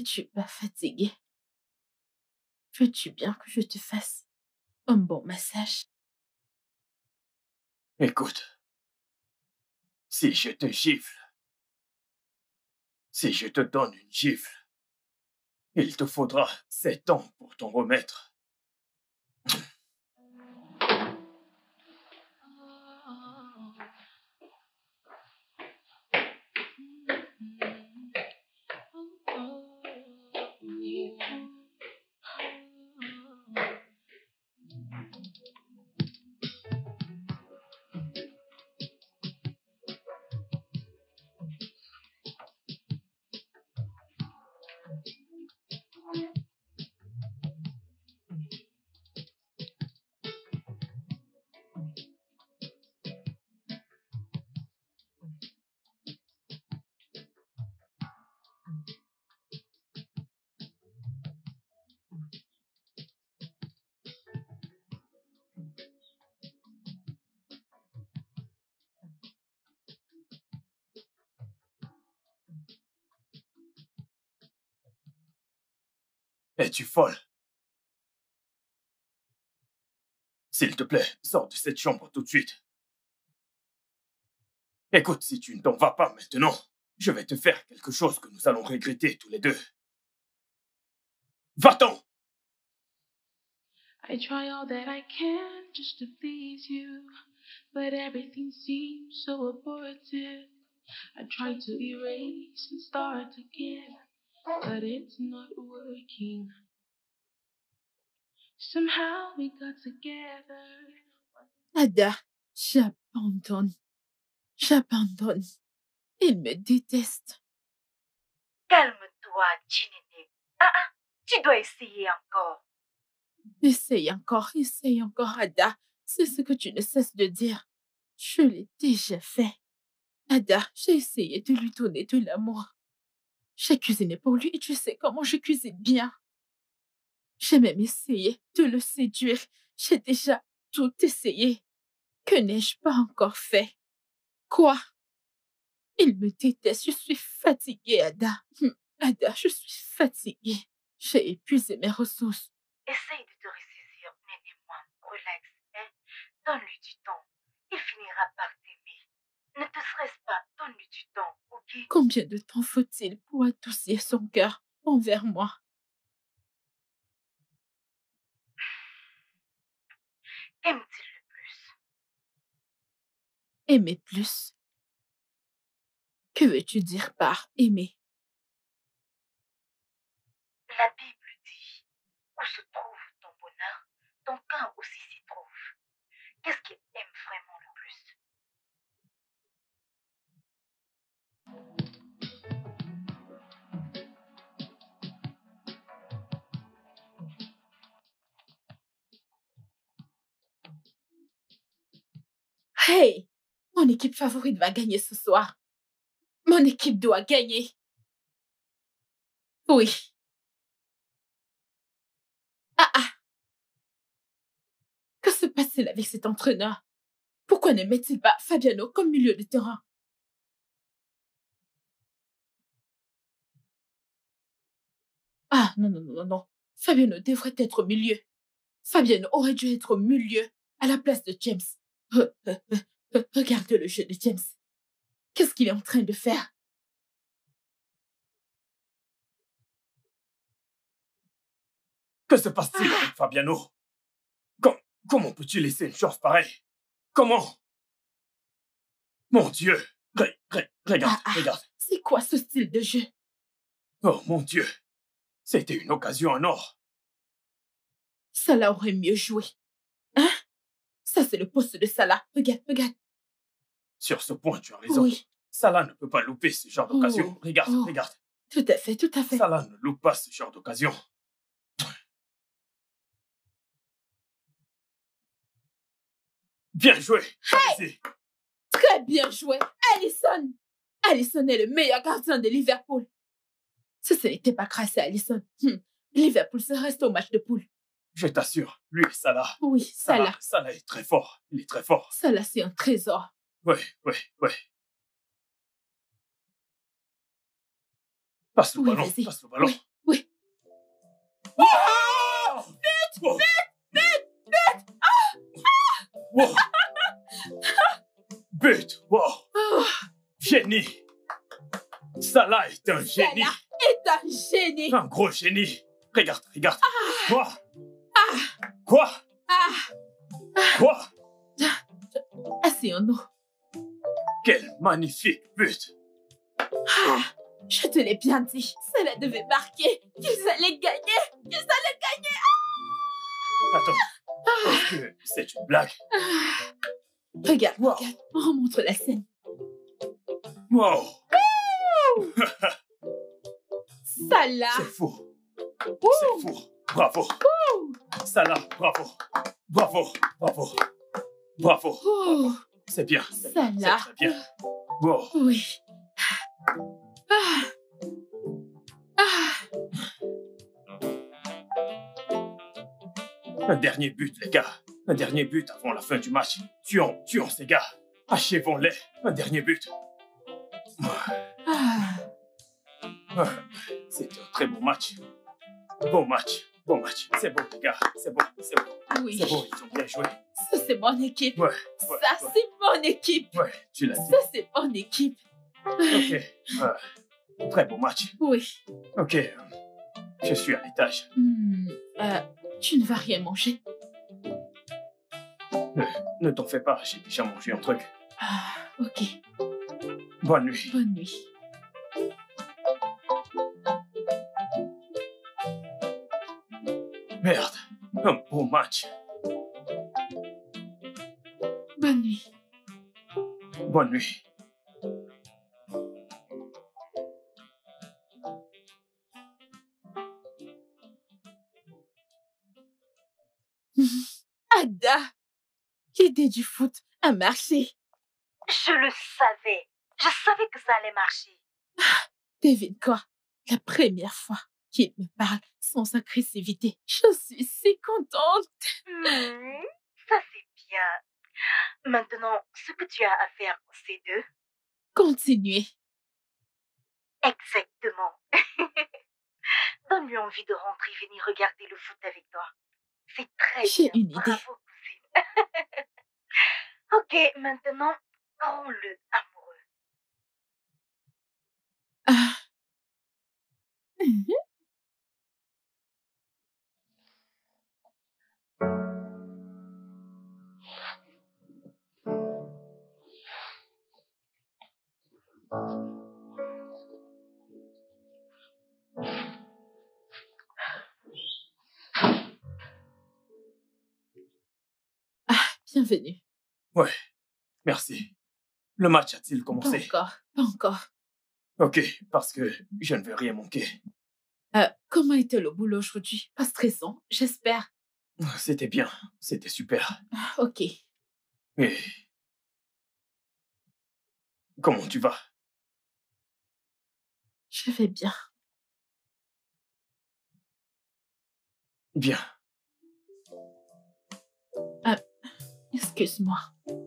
Speaker 4: N'es-tu pas fatigué Veux-tu bien que je te fasse un bon massage?
Speaker 1: Écoute, si je te gifle, si je te donne une gifle, il te faudra sept ans pour t'en remettre. Es-tu folle S'il te plaît, sors de cette chambre tout de suite. Écoute, si tu ne t'en vas pas maintenant, je vais te faire quelque chose que nous allons regretter tous les deux. Va-t'en
Speaker 10: I try all that I can just to please you, but everything seems so abortive. I try to erase and start again, but it's not working. Somehow we got together.
Speaker 4: Ada, j'abandonne. J'abandonne. Il me déteste.
Speaker 5: Calme-toi, Chinene. Ah ah, tu dois essayer encore.
Speaker 4: Essaye encore, essaye encore, Ada. C'est ce que tu ne cesses de dire. Je l'ai déjà fait. Ada, j'ai essayé de lui donner de l'amour. J'ai cuisiné pour lui et tu sais comment je cuisine bien. J'ai même essayé de le séduire. J'ai déjà tout essayé. Que n'ai-je pas encore fait? Quoi? Il me déteste. Je suis fatiguée, Ada. Hum, Ada, je suis fatiguée. J'ai épuisé mes ressources.
Speaker 5: Essaye de te ressaisir, moi, relax, hein. Donne-lui du temps. Il finira par. Ne te stresse pas, donne-lui du temps, ok?
Speaker 4: Combien de temps faut-il pour adoucir son cœur envers moi?
Speaker 5: Aime-t-il le plus?
Speaker 4: Aimer plus? Que veux-tu dire par aimer?
Speaker 5: La Bible dit où se trouve ton bonheur, ton cœur aussi s'y trouve. Qu'est-ce qu'il aime
Speaker 4: Hey Mon équipe favorite va gagner ce soir. Mon équipe doit gagner. Oui. Ah ah Que se passe-t-il avec cet entraîneur? Pourquoi ne met-il pas Fabiano comme milieu de terrain? Ah non, non, non, non, non. Fabiano devrait être au milieu. Fabiano aurait dû être au milieu à la place de James. Re- re- re- re- Regarde le jeu de James. Qu'est-ce qu'il est en train de faire?
Speaker 1: Que se passe-t-il avec Fabiano? Com- Comment peux-tu laisser une chance pareille? Comment? Mon Dieu Re- re- Regarde,
Speaker 4: Ah, ah.
Speaker 1: regarde.
Speaker 4: C'est quoi ce style de jeu?
Speaker 1: Oh mon Dieu C'était une occasion en or.
Speaker 4: Salah aurait mieux joué. Ça, c'est le poste de Salah. Regarde, regarde.
Speaker 1: Sur ce point, tu as raison.
Speaker 4: Oui,
Speaker 1: Salah ne peut pas louper ce genre d'occasion.
Speaker 4: Oh,
Speaker 1: Regarde,
Speaker 4: oh.
Speaker 1: regarde.
Speaker 4: tout à fait, tout à fait.
Speaker 1: Salah ne loupe pas ce genre d'occasion. Bien joué Allez-y.
Speaker 4: Très bien joué. Allison. Allison est le meilleur gardien de Liverpool. Si ce n'était pas grâce à Allison, hmm, Liverpool se reste au match de poule.
Speaker 1: Je t'assure, lui, Salah.
Speaker 4: Oui, Salah.
Speaker 1: Salah, Salah est très fort. Il est très fort.
Speaker 4: Salah, c'est un trésor.
Speaker 1: Ouais, ouais, ouais. Passe le
Speaker 4: Oui,
Speaker 1: ballon, passe le ballon.
Speaker 4: Oui, oui.
Speaker 1: Oh vite, vite, vite, vite, Wow. But, wow.
Speaker 4: Oh,
Speaker 1: Génie. Salah est un génie.
Speaker 4: Salah est un génie.
Speaker 1: Un gros génie. Regarde, regarde. Quoi? Quoi
Speaker 4: Ah,
Speaker 1: Quoi?
Speaker 4: Asseyons-nous.
Speaker 1: Quel magnifique but.
Speaker 4: Ah, je te l'ai bien dit. Cela devait marquer. Qu'ils allaient gagner. Qu'ils allaient gagner.
Speaker 1: Attends. Est-ce que c'est une blague
Speaker 4: Ah. Regarde,
Speaker 1: Wow.
Speaker 4: regarde. Remontre la scène.
Speaker 1: Wow.
Speaker 4: Salah.
Speaker 1: C'est fou. C'est fou. Bravo. Salah, bravo. Bravo, bravo. Bravo.
Speaker 4: Oh,
Speaker 1: C'est bien. C'est c'est
Speaker 4: Salah.
Speaker 1: très bien. Wow.
Speaker 4: Oui. Ah.
Speaker 1: Un dernier but, les gars. Un dernier but avant la fin du match. Tuons, tuons ces gars. Achevons-les. Un dernier but.
Speaker 4: Ah.
Speaker 1: Ah, C'était un très bon match. Bon match. Bon match. C'est bon, les gars. C'est bon, c'est bon.
Speaker 4: Oui.
Speaker 1: C'est bon, ils ont bien joué.
Speaker 4: Ça, c'est mon équipe.
Speaker 1: Ouais,
Speaker 4: Ça,
Speaker 1: ouais, ouais.
Speaker 4: c'est mon équipe.
Speaker 1: Ouais, tu l'as dit.
Speaker 4: Ça, c'est mon équipe.
Speaker 1: Ok. Euh, très bon match.
Speaker 4: Oui.
Speaker 1: Ok. Je suis à l'étage.
Speaker 4: Hmm, euh, tu ne vas rien manger.
Speaker 1: Ne t'en fais pas, j'ai déjà mangé un truc.
Speaker 4: Ah, ok.
Speaker 1: Bonne nuit.
Speaker 4: Bonne nuit.
Speaker 1: Merde. Un beau match.
Speaker 4: Bonne nuit.
Speaker 1: Bonne nuit.
Speaker 4: Ada, l'idée du foot a marché.
Speaker 5: Je le savais. Je savais que ça allait marcher.
Speaker 4: Devine quoi? La première fois qu'il me parle sans agressivité. Je suis si contente.
Speaker 5: Hmm, ça c'est bien. Maintenant, ce que tu as à faire, c'est de...
Speaker 4: Continuez.
Speaker 5: Exactement. Donne-lui envie de rentrer et venir regarder le foot avec toi. C'est très
Speaker 4: J'ai
Speaker 5: bien.
Speaker 4: une idée.
Speaker 5: Bravo, cousine. ok, maintenant, rends-le amoureux.
Speaker 4: Ah. Mhm. Ah, bienvenue.
Speaker 1: Ouais, merci. Le match a-t-il
Speaker 4: Pas
Speaker 1: commencé
Speaker 4: encore, pas encore.
Speaker 1: Ok, parce que je ne veux rien manquer.
Speaker 4: Euh, comment était le boulot aujourd'hui? Pas stressant, j'espère.
Speaker 1: C'était bien, c'était super.
Speaker 4: Ah, Ok.
Speaker 1: Et... Comment tu vas?
Speaker 4: Je vais bien.
Speaker 1: Bien.
Speaker 4: Excuse-moi.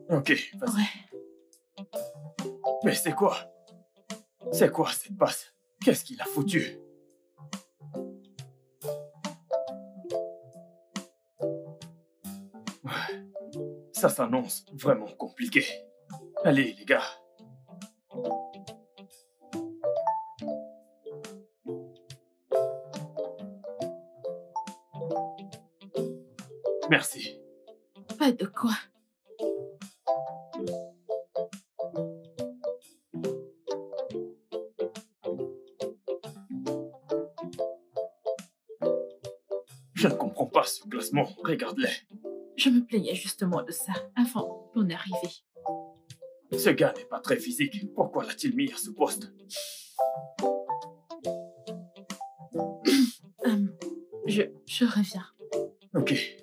Speaker 1: Ok, vas-y.
Speaker 4: Ouais.
Speaker 1: Mais c'est quoi? C'est quoi cette passe? Qu'est-ce qu'il a foutu? Ouais. Ça s'annonce vraiment compliqué. Allez, les gars. Merci.
Speaker 4: Pas de quoi.
Speaker 1: Je ne comprends pas ce classement. Regarde-les.
Speaker 4: Je me plaignais justement de ça avant ton arrivée.
Speaker 1: Ce gars n'est pas très physique. Pourquoi l'a-t-il mis à ce poste?
Speaker 4: Hum, je, je reviens.
Speaker 1: Ok.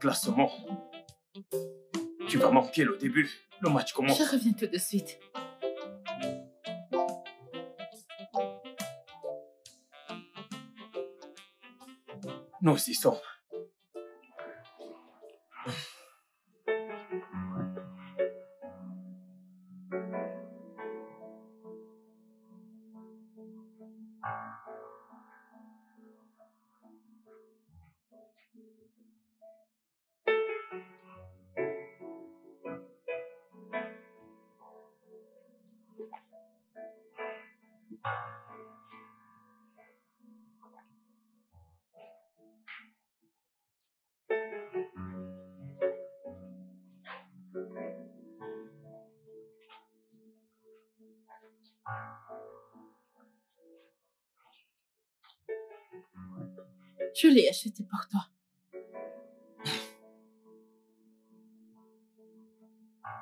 Speaker 1: Classement Tu vas manquer le début. Le match commence.
Speaker 4: Je reviens tout de suite.
Speaker 1: Nous y sommes.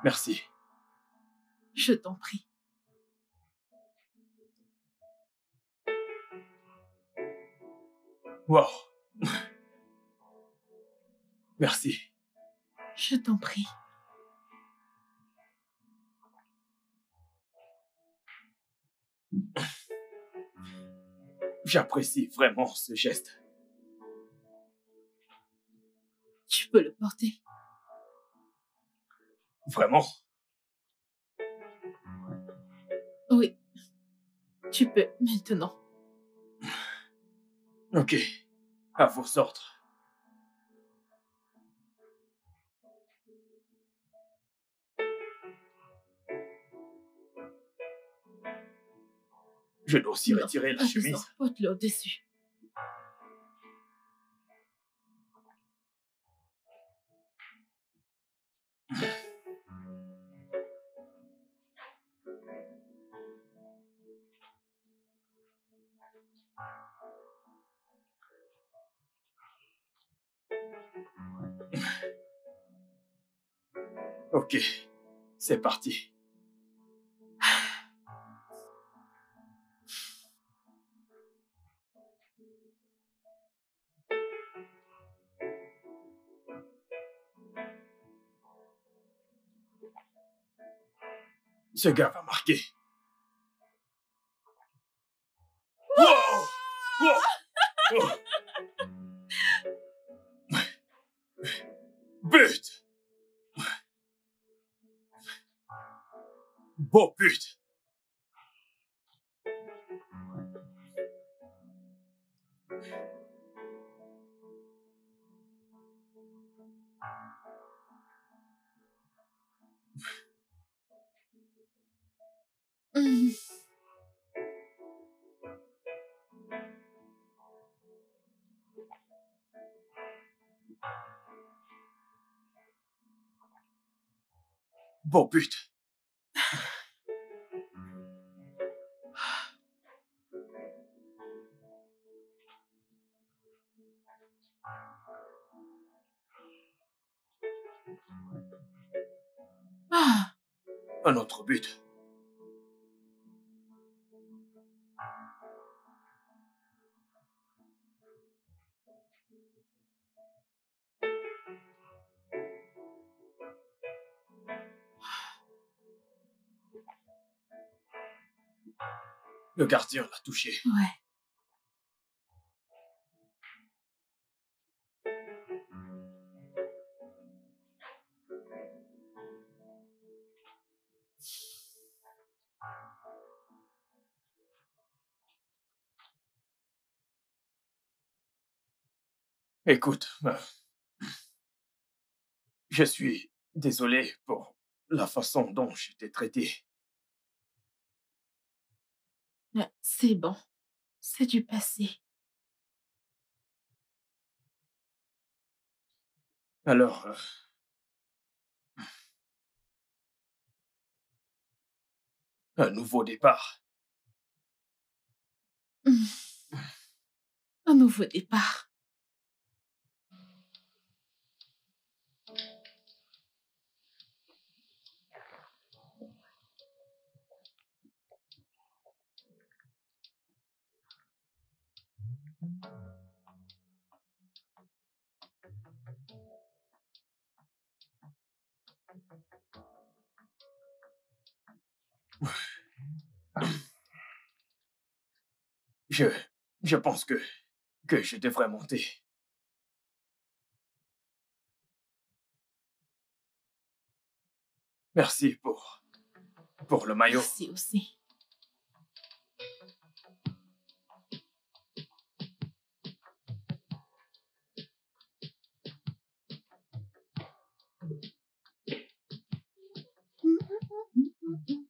Speaker 1: Merci.
Speaker 4: Je t'en prie.
Speaker 1: Wow. Merci.
Speaker 4: Je t'en prie.
Speaker 1: J'apprécie vraiment ce geste.
Speaker 4: Tu peux le porter.
Speaker 1: Vraiment.
Speaker 4: Oui. Tu peux maintenant.
Speaker 1: Ok. À vos ordres. Je dois aussi
Speaker 4: Non,
Speaker 1: retirer la chemise.
Speaker 4: Porte-le au-dessus.
Speaker 1: Ok. C'est parti. Ce gars va marquer. But! Beau pute.
Speaker 4: Mhm.
Speaker 1: Beau pute.
Speaker 4: Ah,
Speaker 1: Un autre but. Le gardien l'a touché.
Speaker 4: ouais.
Speaker 1: Écoute, euh, je suis désolé pour la façon dont je t'ai traité.
Speaker 4: Ouais, C'est bon. C'est du passé.
Speaker 1: Alors, euh, un nouveau départ.
Speaker 4: Un nouveau départ.
Speaker 1: Je, je pense que, que je devrais monter. Merci pour, pour le maillot.
Speaker 4: Merci aussi.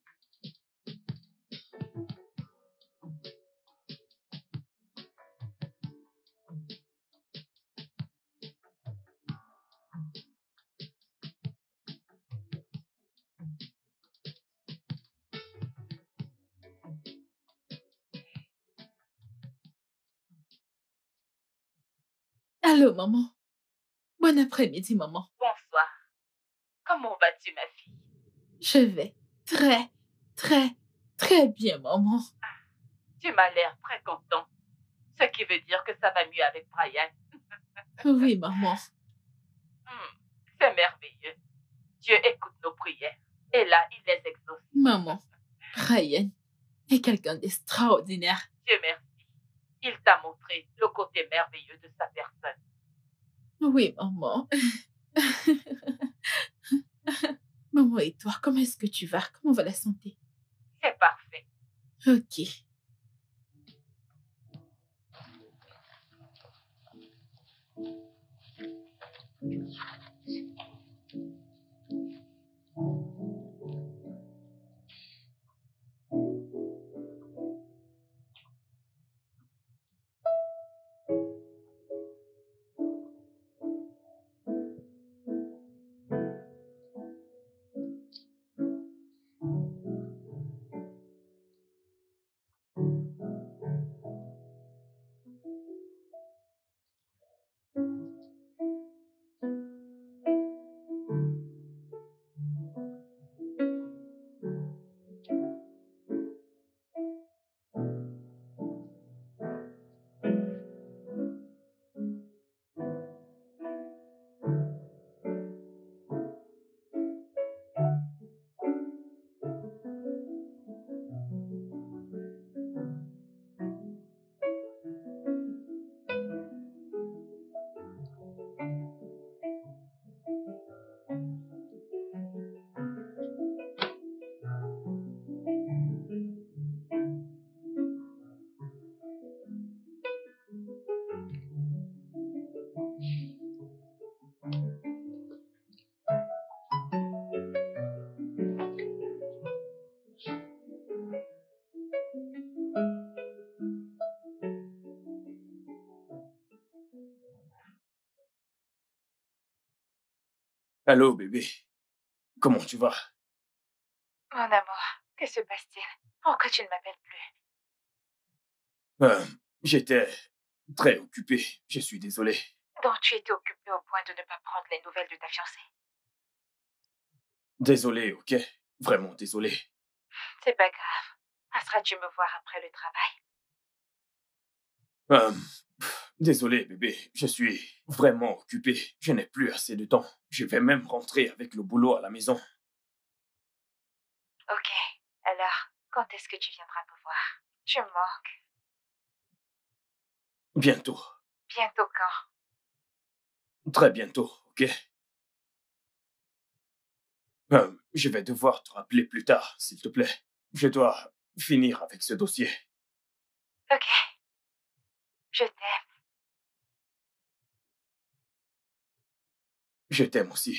Speaker 4: Allô, maman. Bon après-midi, maman.
Speaker 2: Bonsoir. Comment vas-tu, ma fille?
Speaker 4: Je vais très, très, très bien, maman.
Speaker 2: Tu m'as l'air très content. Ce qui veut dire que ça va mieux avec Brian.
Speaker 4: Oui, maman.
Speaker 2: Hmm, C'est merveilleux. Dieu écoute nos prières. Et là, il les exauce.
Speaker 4: Maman, Ryan est quelqu'un d'extraordinaire.
Speaker 2: Dieu merci il t'a montré le côté merveilleux de sa personne.
Speaker 4: Oui, maman. maman et toi, comment est-ce que tu vas? Comment va la santé?
Speaker 2: C'est parfait.
Speaker 4: Ok.
Speaker 1: Allô, bébé. Comment tu vas?
Speaker 7: Mon amour, que se passe-t-il? Pourquoi tu ne m'appelles plus?
Speaker 1: Euh, J'étais très occupé. Je suis désolé.
Speaker 7: Donc tu étais occupé au point de ne pas prendre les nouvelles de ta fiancée?
Speaker 1: Désolé, ok? Vraiment désolé.
Speaker 7: C'est pas grave. Passeras-tu me voir après le travail?
Speaker 1: Euh, désolé, bébé. Je suis vraiment occupé. Je n'ai plus assez de temps. Je vais même rentrer avec le boulot à la maison.
Speaker 7: Ok. Alors, quand est-ce que tu viendras me voir? Tu me manques.
Speaker 1: Bientôt.
Speaker 7: Bientôt quand?
Speaker 1: Très bientôt, ok? Euh, Je vais devoir te rappeler plus tard, s'il te plaît. Je dois finir avec ce dossier.
Speaker 7: Ok. Je t'aime.
Speaker 1: Je t'aime aussi.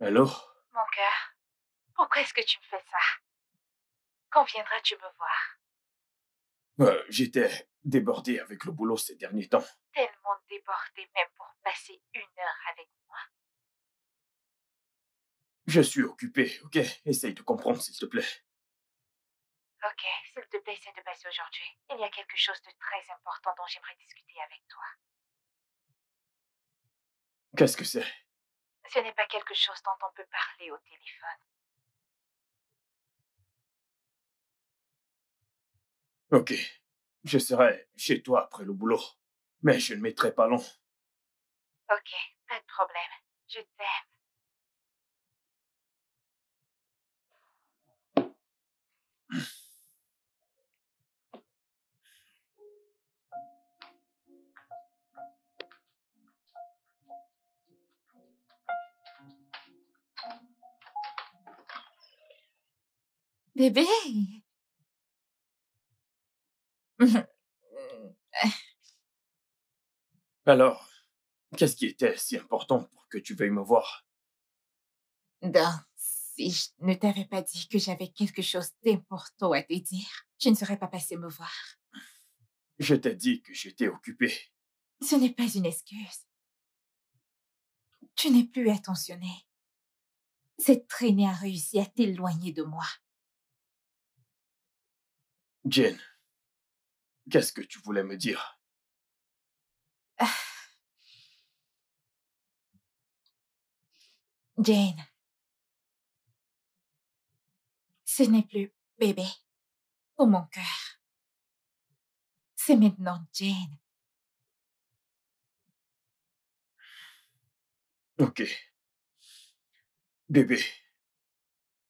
Speaker 1: Allô
Speaker 7: Mon cœur, pourquoi est-ce que tu me fais ça? Quand viendras-tu me voir?
Speaker 1: Euh, J'étais débordé avec le boulot ces derniers temps.
Speaker 7: Tellement débordé même pour passer une heure avec moi.
Speaker 1: Je suis occupé, ok? Essaye de comprendre, s'il te plaît.
Speaker 7: Ok, s'il te plaît, essaie de passer aujourd'hui. Il y a quelque chose de très important dont j'aimerais discuter avec toi.
Speaker 1: Qu'est-ce que c'est?
Speaker 7: Ce n'est pas quelque chose dont on peut parler au téléphone.
Speaker 1: Ok. Je serai chez toi après le boulot. Mais je ne mettrai pas long.
Speaker 7: Ok, pas de problème. Je t'aime.
Speaker 3: Bébé?
Speaker 1: Alors, qu'est-ce qui était si important pour que tu veuilles me voir?
Speaker 7: Non, si je ne t'avais pas dit que j'avais quelque chose d'important à te dire, je ne serais pas passée me voir.
Speaker 1: Je t'ai dit que j'étais occupé.
Speaker 7: Ce n'est pas une excuse. Tu n'es plus attentionné. Cette traînée a réussi à t'éloigner de moi.
Speaker 1: Jane, qu'est-ce que tu voulais me dire?
Speaker 7: Jane. Ce n'est plus bébé ou mon cœur. C'est maintenant Jane.
Speaker 1: Ok. Bébé,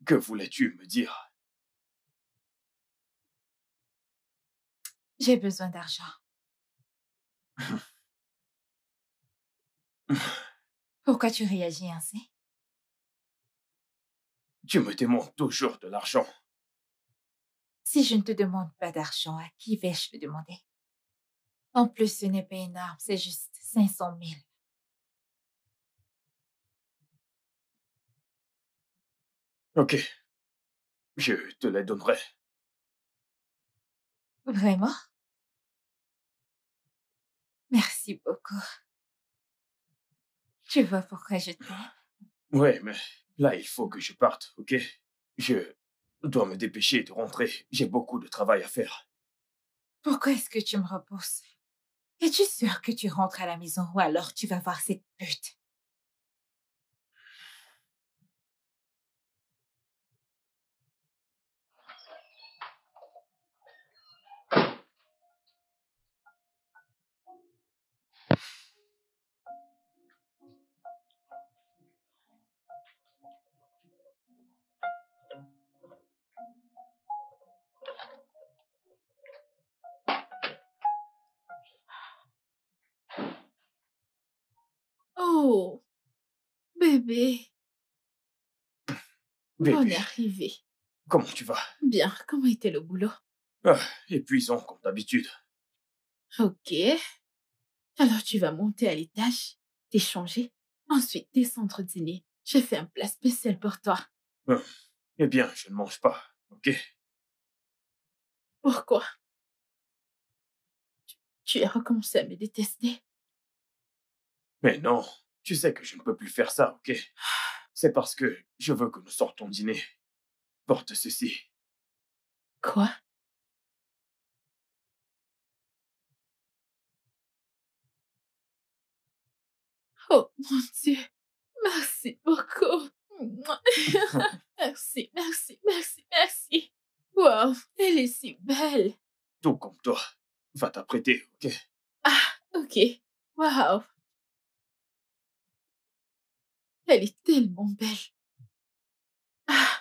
Speaker 1: que voulais-tu me dire?
Speaker 7: J'ai besoin d'argent. Pourquoi tu réagis ainsi?
Speaker 1: Tu me demandes toujours de l'argent.
Speaker 7: Si je ne te demande pas d'argent, à qui vais-je le demander? En plus, ce n'est pas énorme, c'est juste 500 000.
Speaker 1: Ok. Je te les donnerai.
Speaker 7: Vraiment? Merci beaucoup. Tu vois pourquoi je t'aime
Speaker 1: Ouais, mais là, il faut que je parte, ok? Je dois me dépêcher de rentrer. J'ai beaucoup de travail à faire.
Speaker 7: Pourquoi est-ce que tu me repousses? Es-tu sûr que tu rentres à la maison ou alors tu vas voir cette pute?
Speaker 4: Oh, bébé,
Speaker 1: Bébé,
Speaker 4: on est arrivé.
Speaker 1: comment tu vas?
Speaker 4: Bien, comment était le boulot?
Speaker 1: Ah, Épuisant comme d'habitude.
Speaker 4: Ok. Alors tu vas monter à l'étage, t'échanger, ensuite descendre dîner. J'ai fait un plat spécial pour toi.
Speaker 1: Eh bien, je ne mange pas, ok?
Speaker 4: Pourquoi? Tu- Tu as recommencé à me détester?
Speaker 1: Mais non, tu sais que je ne peux plus faire ça, ok? C'est parce que je veux que nous sortons dîner. Porte ceci.
Speaker 4: Quoi? Oh mon Dieu, merci beaucoup. merci, merci, merci, merci. Wow, elle est si belle.
Speaker 1: Tout comme toi. Va t'apprêter, ok?
Speaker 4: Ok, wow. Elle est tellement belle. Ah.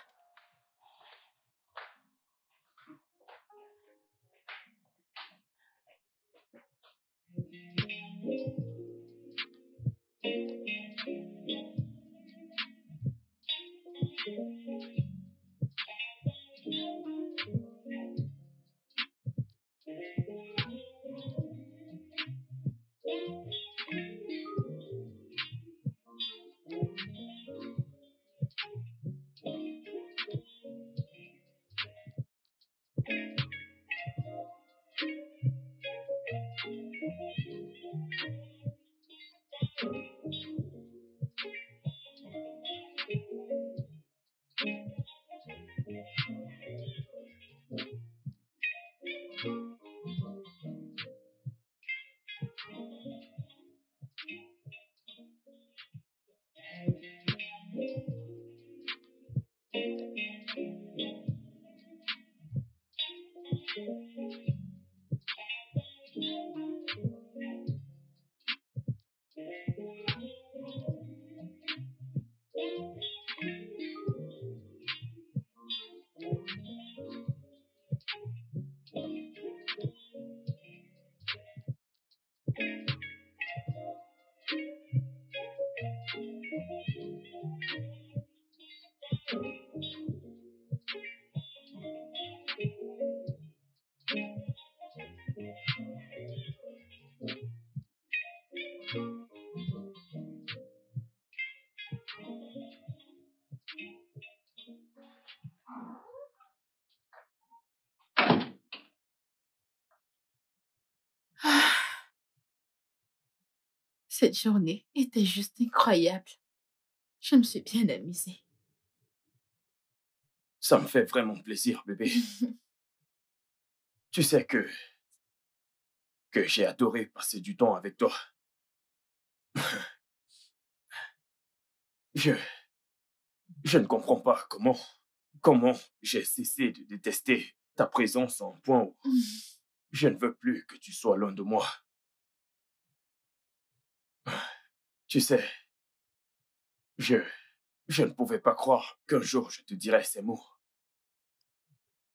Speaker 4: Ah. Cette journée était juste incroyable. Je me suis bien amusée.
Speaker 1: Ça me fait vraiment plaisir, bébé. Tu sais que... que j'ai adoré passer du temps avec toi. Je... Je ne comprends pas comment... comment j'ai cessé de détester ta présence en point où je ne veux plus que tu sois loin de moi. Tu sais, je... je ne pouvais pas croire qu'un jour je te dirais ces mots.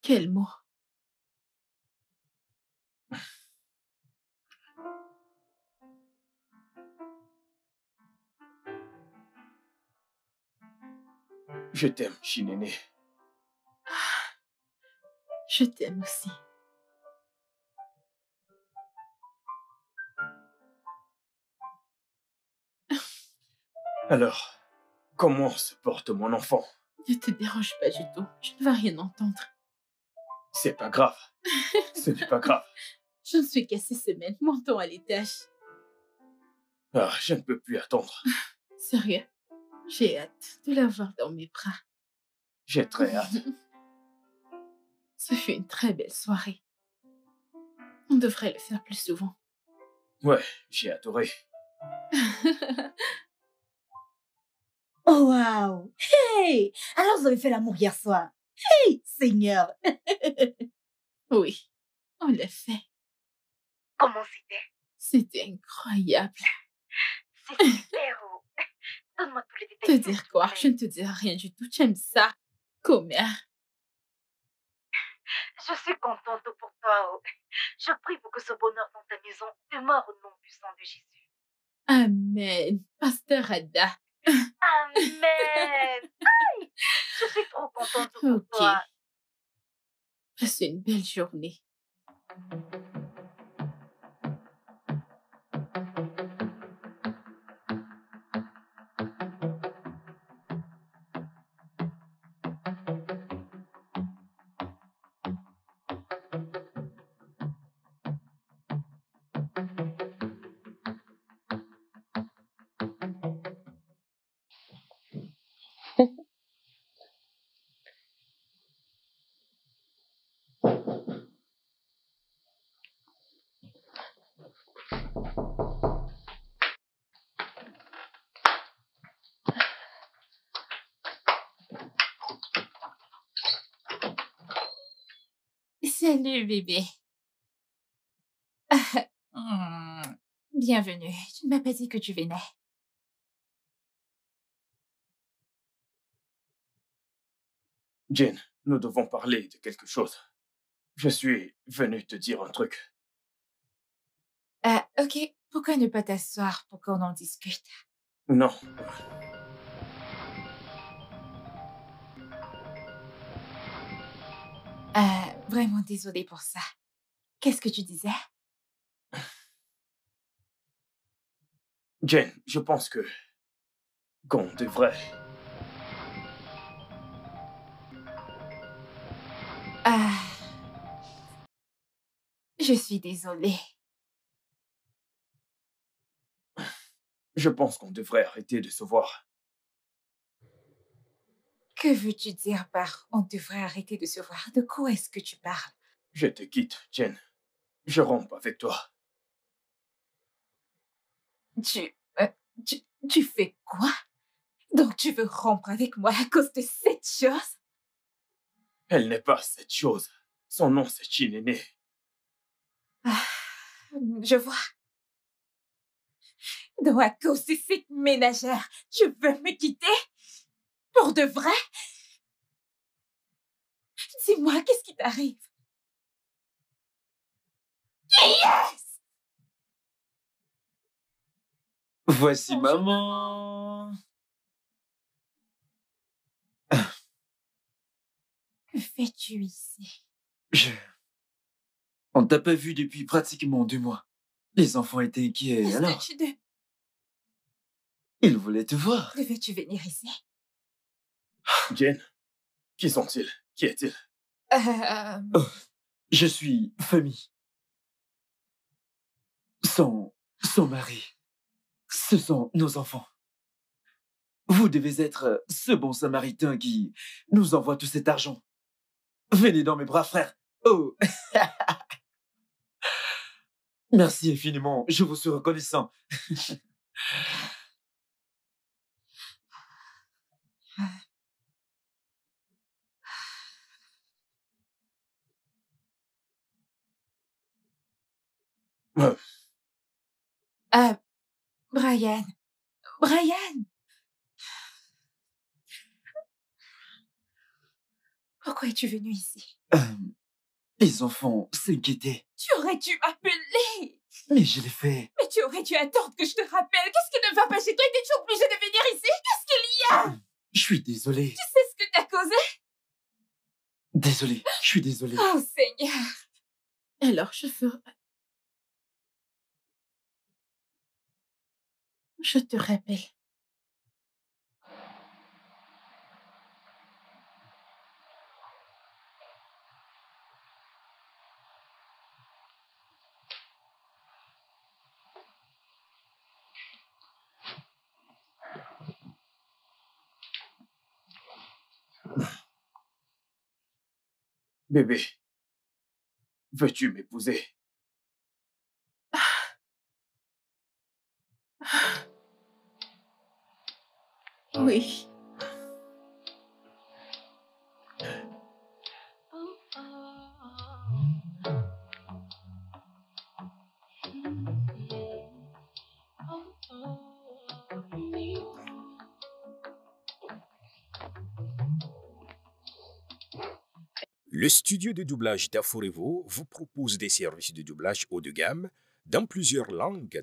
Speaker 4: Quel mot
Speaker 1: Je t'aime, Chinéné.
Speaker 4: Je t'aime aussi.
Speaker 1: Alors, comment se porte mon enfant?
Speaker 4: Ne te dérange pas du tout. Je ne vais rien entendre.
Speaker 1: C'est pas grave. Ce n'est pas grave.
Speaker 4: Je ne suis qu'à six semaines. Montons à l'étage.
Speaker 1: Ah, je ne peux plus attendre.
Speaker 4: Sérieux, j'ai hâte de l'avoir dans mes bras.
Speaker 1: J'ai très hâte.
Speaker 4: Ce fut une très belle soirée. On devrait le faire plus souvent.
Speaker 1: Ouais, j'ai adoré.
Speaker 3: Oh, waouh! Hey! Alors, vous avez fait l'amour hier soir. Hey, Seigneur!
Speaker 4: Oui, on l'a fait.
Speaker 5: Comment c'était?
Speaker 4: C'était incroyable.
Speaker 5: C'est super. oh. Donne-moi tous les
Speaker 4: Te
Speaker 5: détails. s'il
Speaker 4: dire
Speaker 5: te
Speaker 4: quoi? Je ne te dis rien du tout. J'aime ça. Commère.
Speaker 5: Je suis contente pour toi. oh. Je prie pour que ce bonheur dans ta maison demeure au nom puissant de Jésus.
Speaker 4: Amen. Pasteur Ada.
Speaker 5: Amen. Aïe, je suis trop contente pour
Speaker 4: Ok.
Speaker 5: toi.
Speaker 4: Passe une belle journée.
Speaker 7: Salut bébé. Hmm, Bienvenue. Tu ne m'as pas dit que tu venais.
Speaker 1: Jane, nous devons parler de quelque chose. Je suis venu te dire un truc.
Speaker 7: Ah, ok. Pourquoi ne pas t'asseoir pour qu'on en discute?
Speaker 1: Non.
Speaker 7: Vraiment désolée pour ça. Qu'est-ce que tu disais?
Speaker 1: Jane, je pense que qu'on devrait.
Speaker 7: Ah. Je suis désolée.
Speaker 1: Je pense qu'on devrait arrêter de se voir.
Speaker 7: Que veux-tu dire par on devrait arrêter de se voir De quoi est-ce que tu parles?
Speaker 1: Je te quitte, Jane. Je romps avec toi.
Speaker 7: tu, euh, tu, tu fais quoi? Donc tu veux rompre avec moi à cause de cette chose?
Speaker 1: Elle n'est pas cette chose. Son nom, c'est Chinene.
Speaker 7: Ah, Je vois. Donc à cause de cette ménagère, tu veux me quitter? Pour de vrai? Dis-moi, qu'est-ce qui t'arrive? Yes!
Speaker 9: Voici
Speaker 7: Bonjour,
Speaker 9: maman.
Speaker 7: Que fais-tu ici?
Speaker 9: Je... On t'a pas vu depuis pratiquement deux mois. Les enfants étaient inquiets, alors
Speaker 7: que tu de-
Speaker 9: ils voulaient te voir.
Speaker 7: devais-tu venir ici?
Speaker 1: Jane, qui sont-ils? Qui est-il?
Speaker 7: Euh,
Speaker 9: Je suis famille. Son... son mari. Ce sont nos enfants. Vous devez être ce bon samaritain qui nous envoie tout cet argent. Venez dans mes bras, frère. Oh Merci infiniment, je vous suis reconnaissant.
Speaker 7: euh, Brian. Brian! Pourquoi es-tu venu ici?
Speaker 9: Euh, les enfants s'inquiétaient,
Speaker 7: Tu aurais dû m'appeler!
Speaker 9: Mais je l'ai fait.
Speaker 7: Mais tu aurais dû attendre que je te rappelle. Qu'est-ce qui ne va pas chez toi? T'es-tu obligé de venir ici. Qu'est-ce qu'il y a?
Speaker 9: Je suis désolé.
Speaker 7: Tu sais ce que t'as causé?
Speaker 9: Désolé, je suis désolé.
Speaker 7: Oh Seigneur.
Speaker 4: Alors, je ferai... Je te rappelle.
Speaker 1: Bébé, veux-tu m'épouser? Ah. Ah.
Speaker 4: Oui.
Speaker 11: Le studio de doublage d'Aforevo vous propose des services de doublage haut de gamme dans plusieurs langues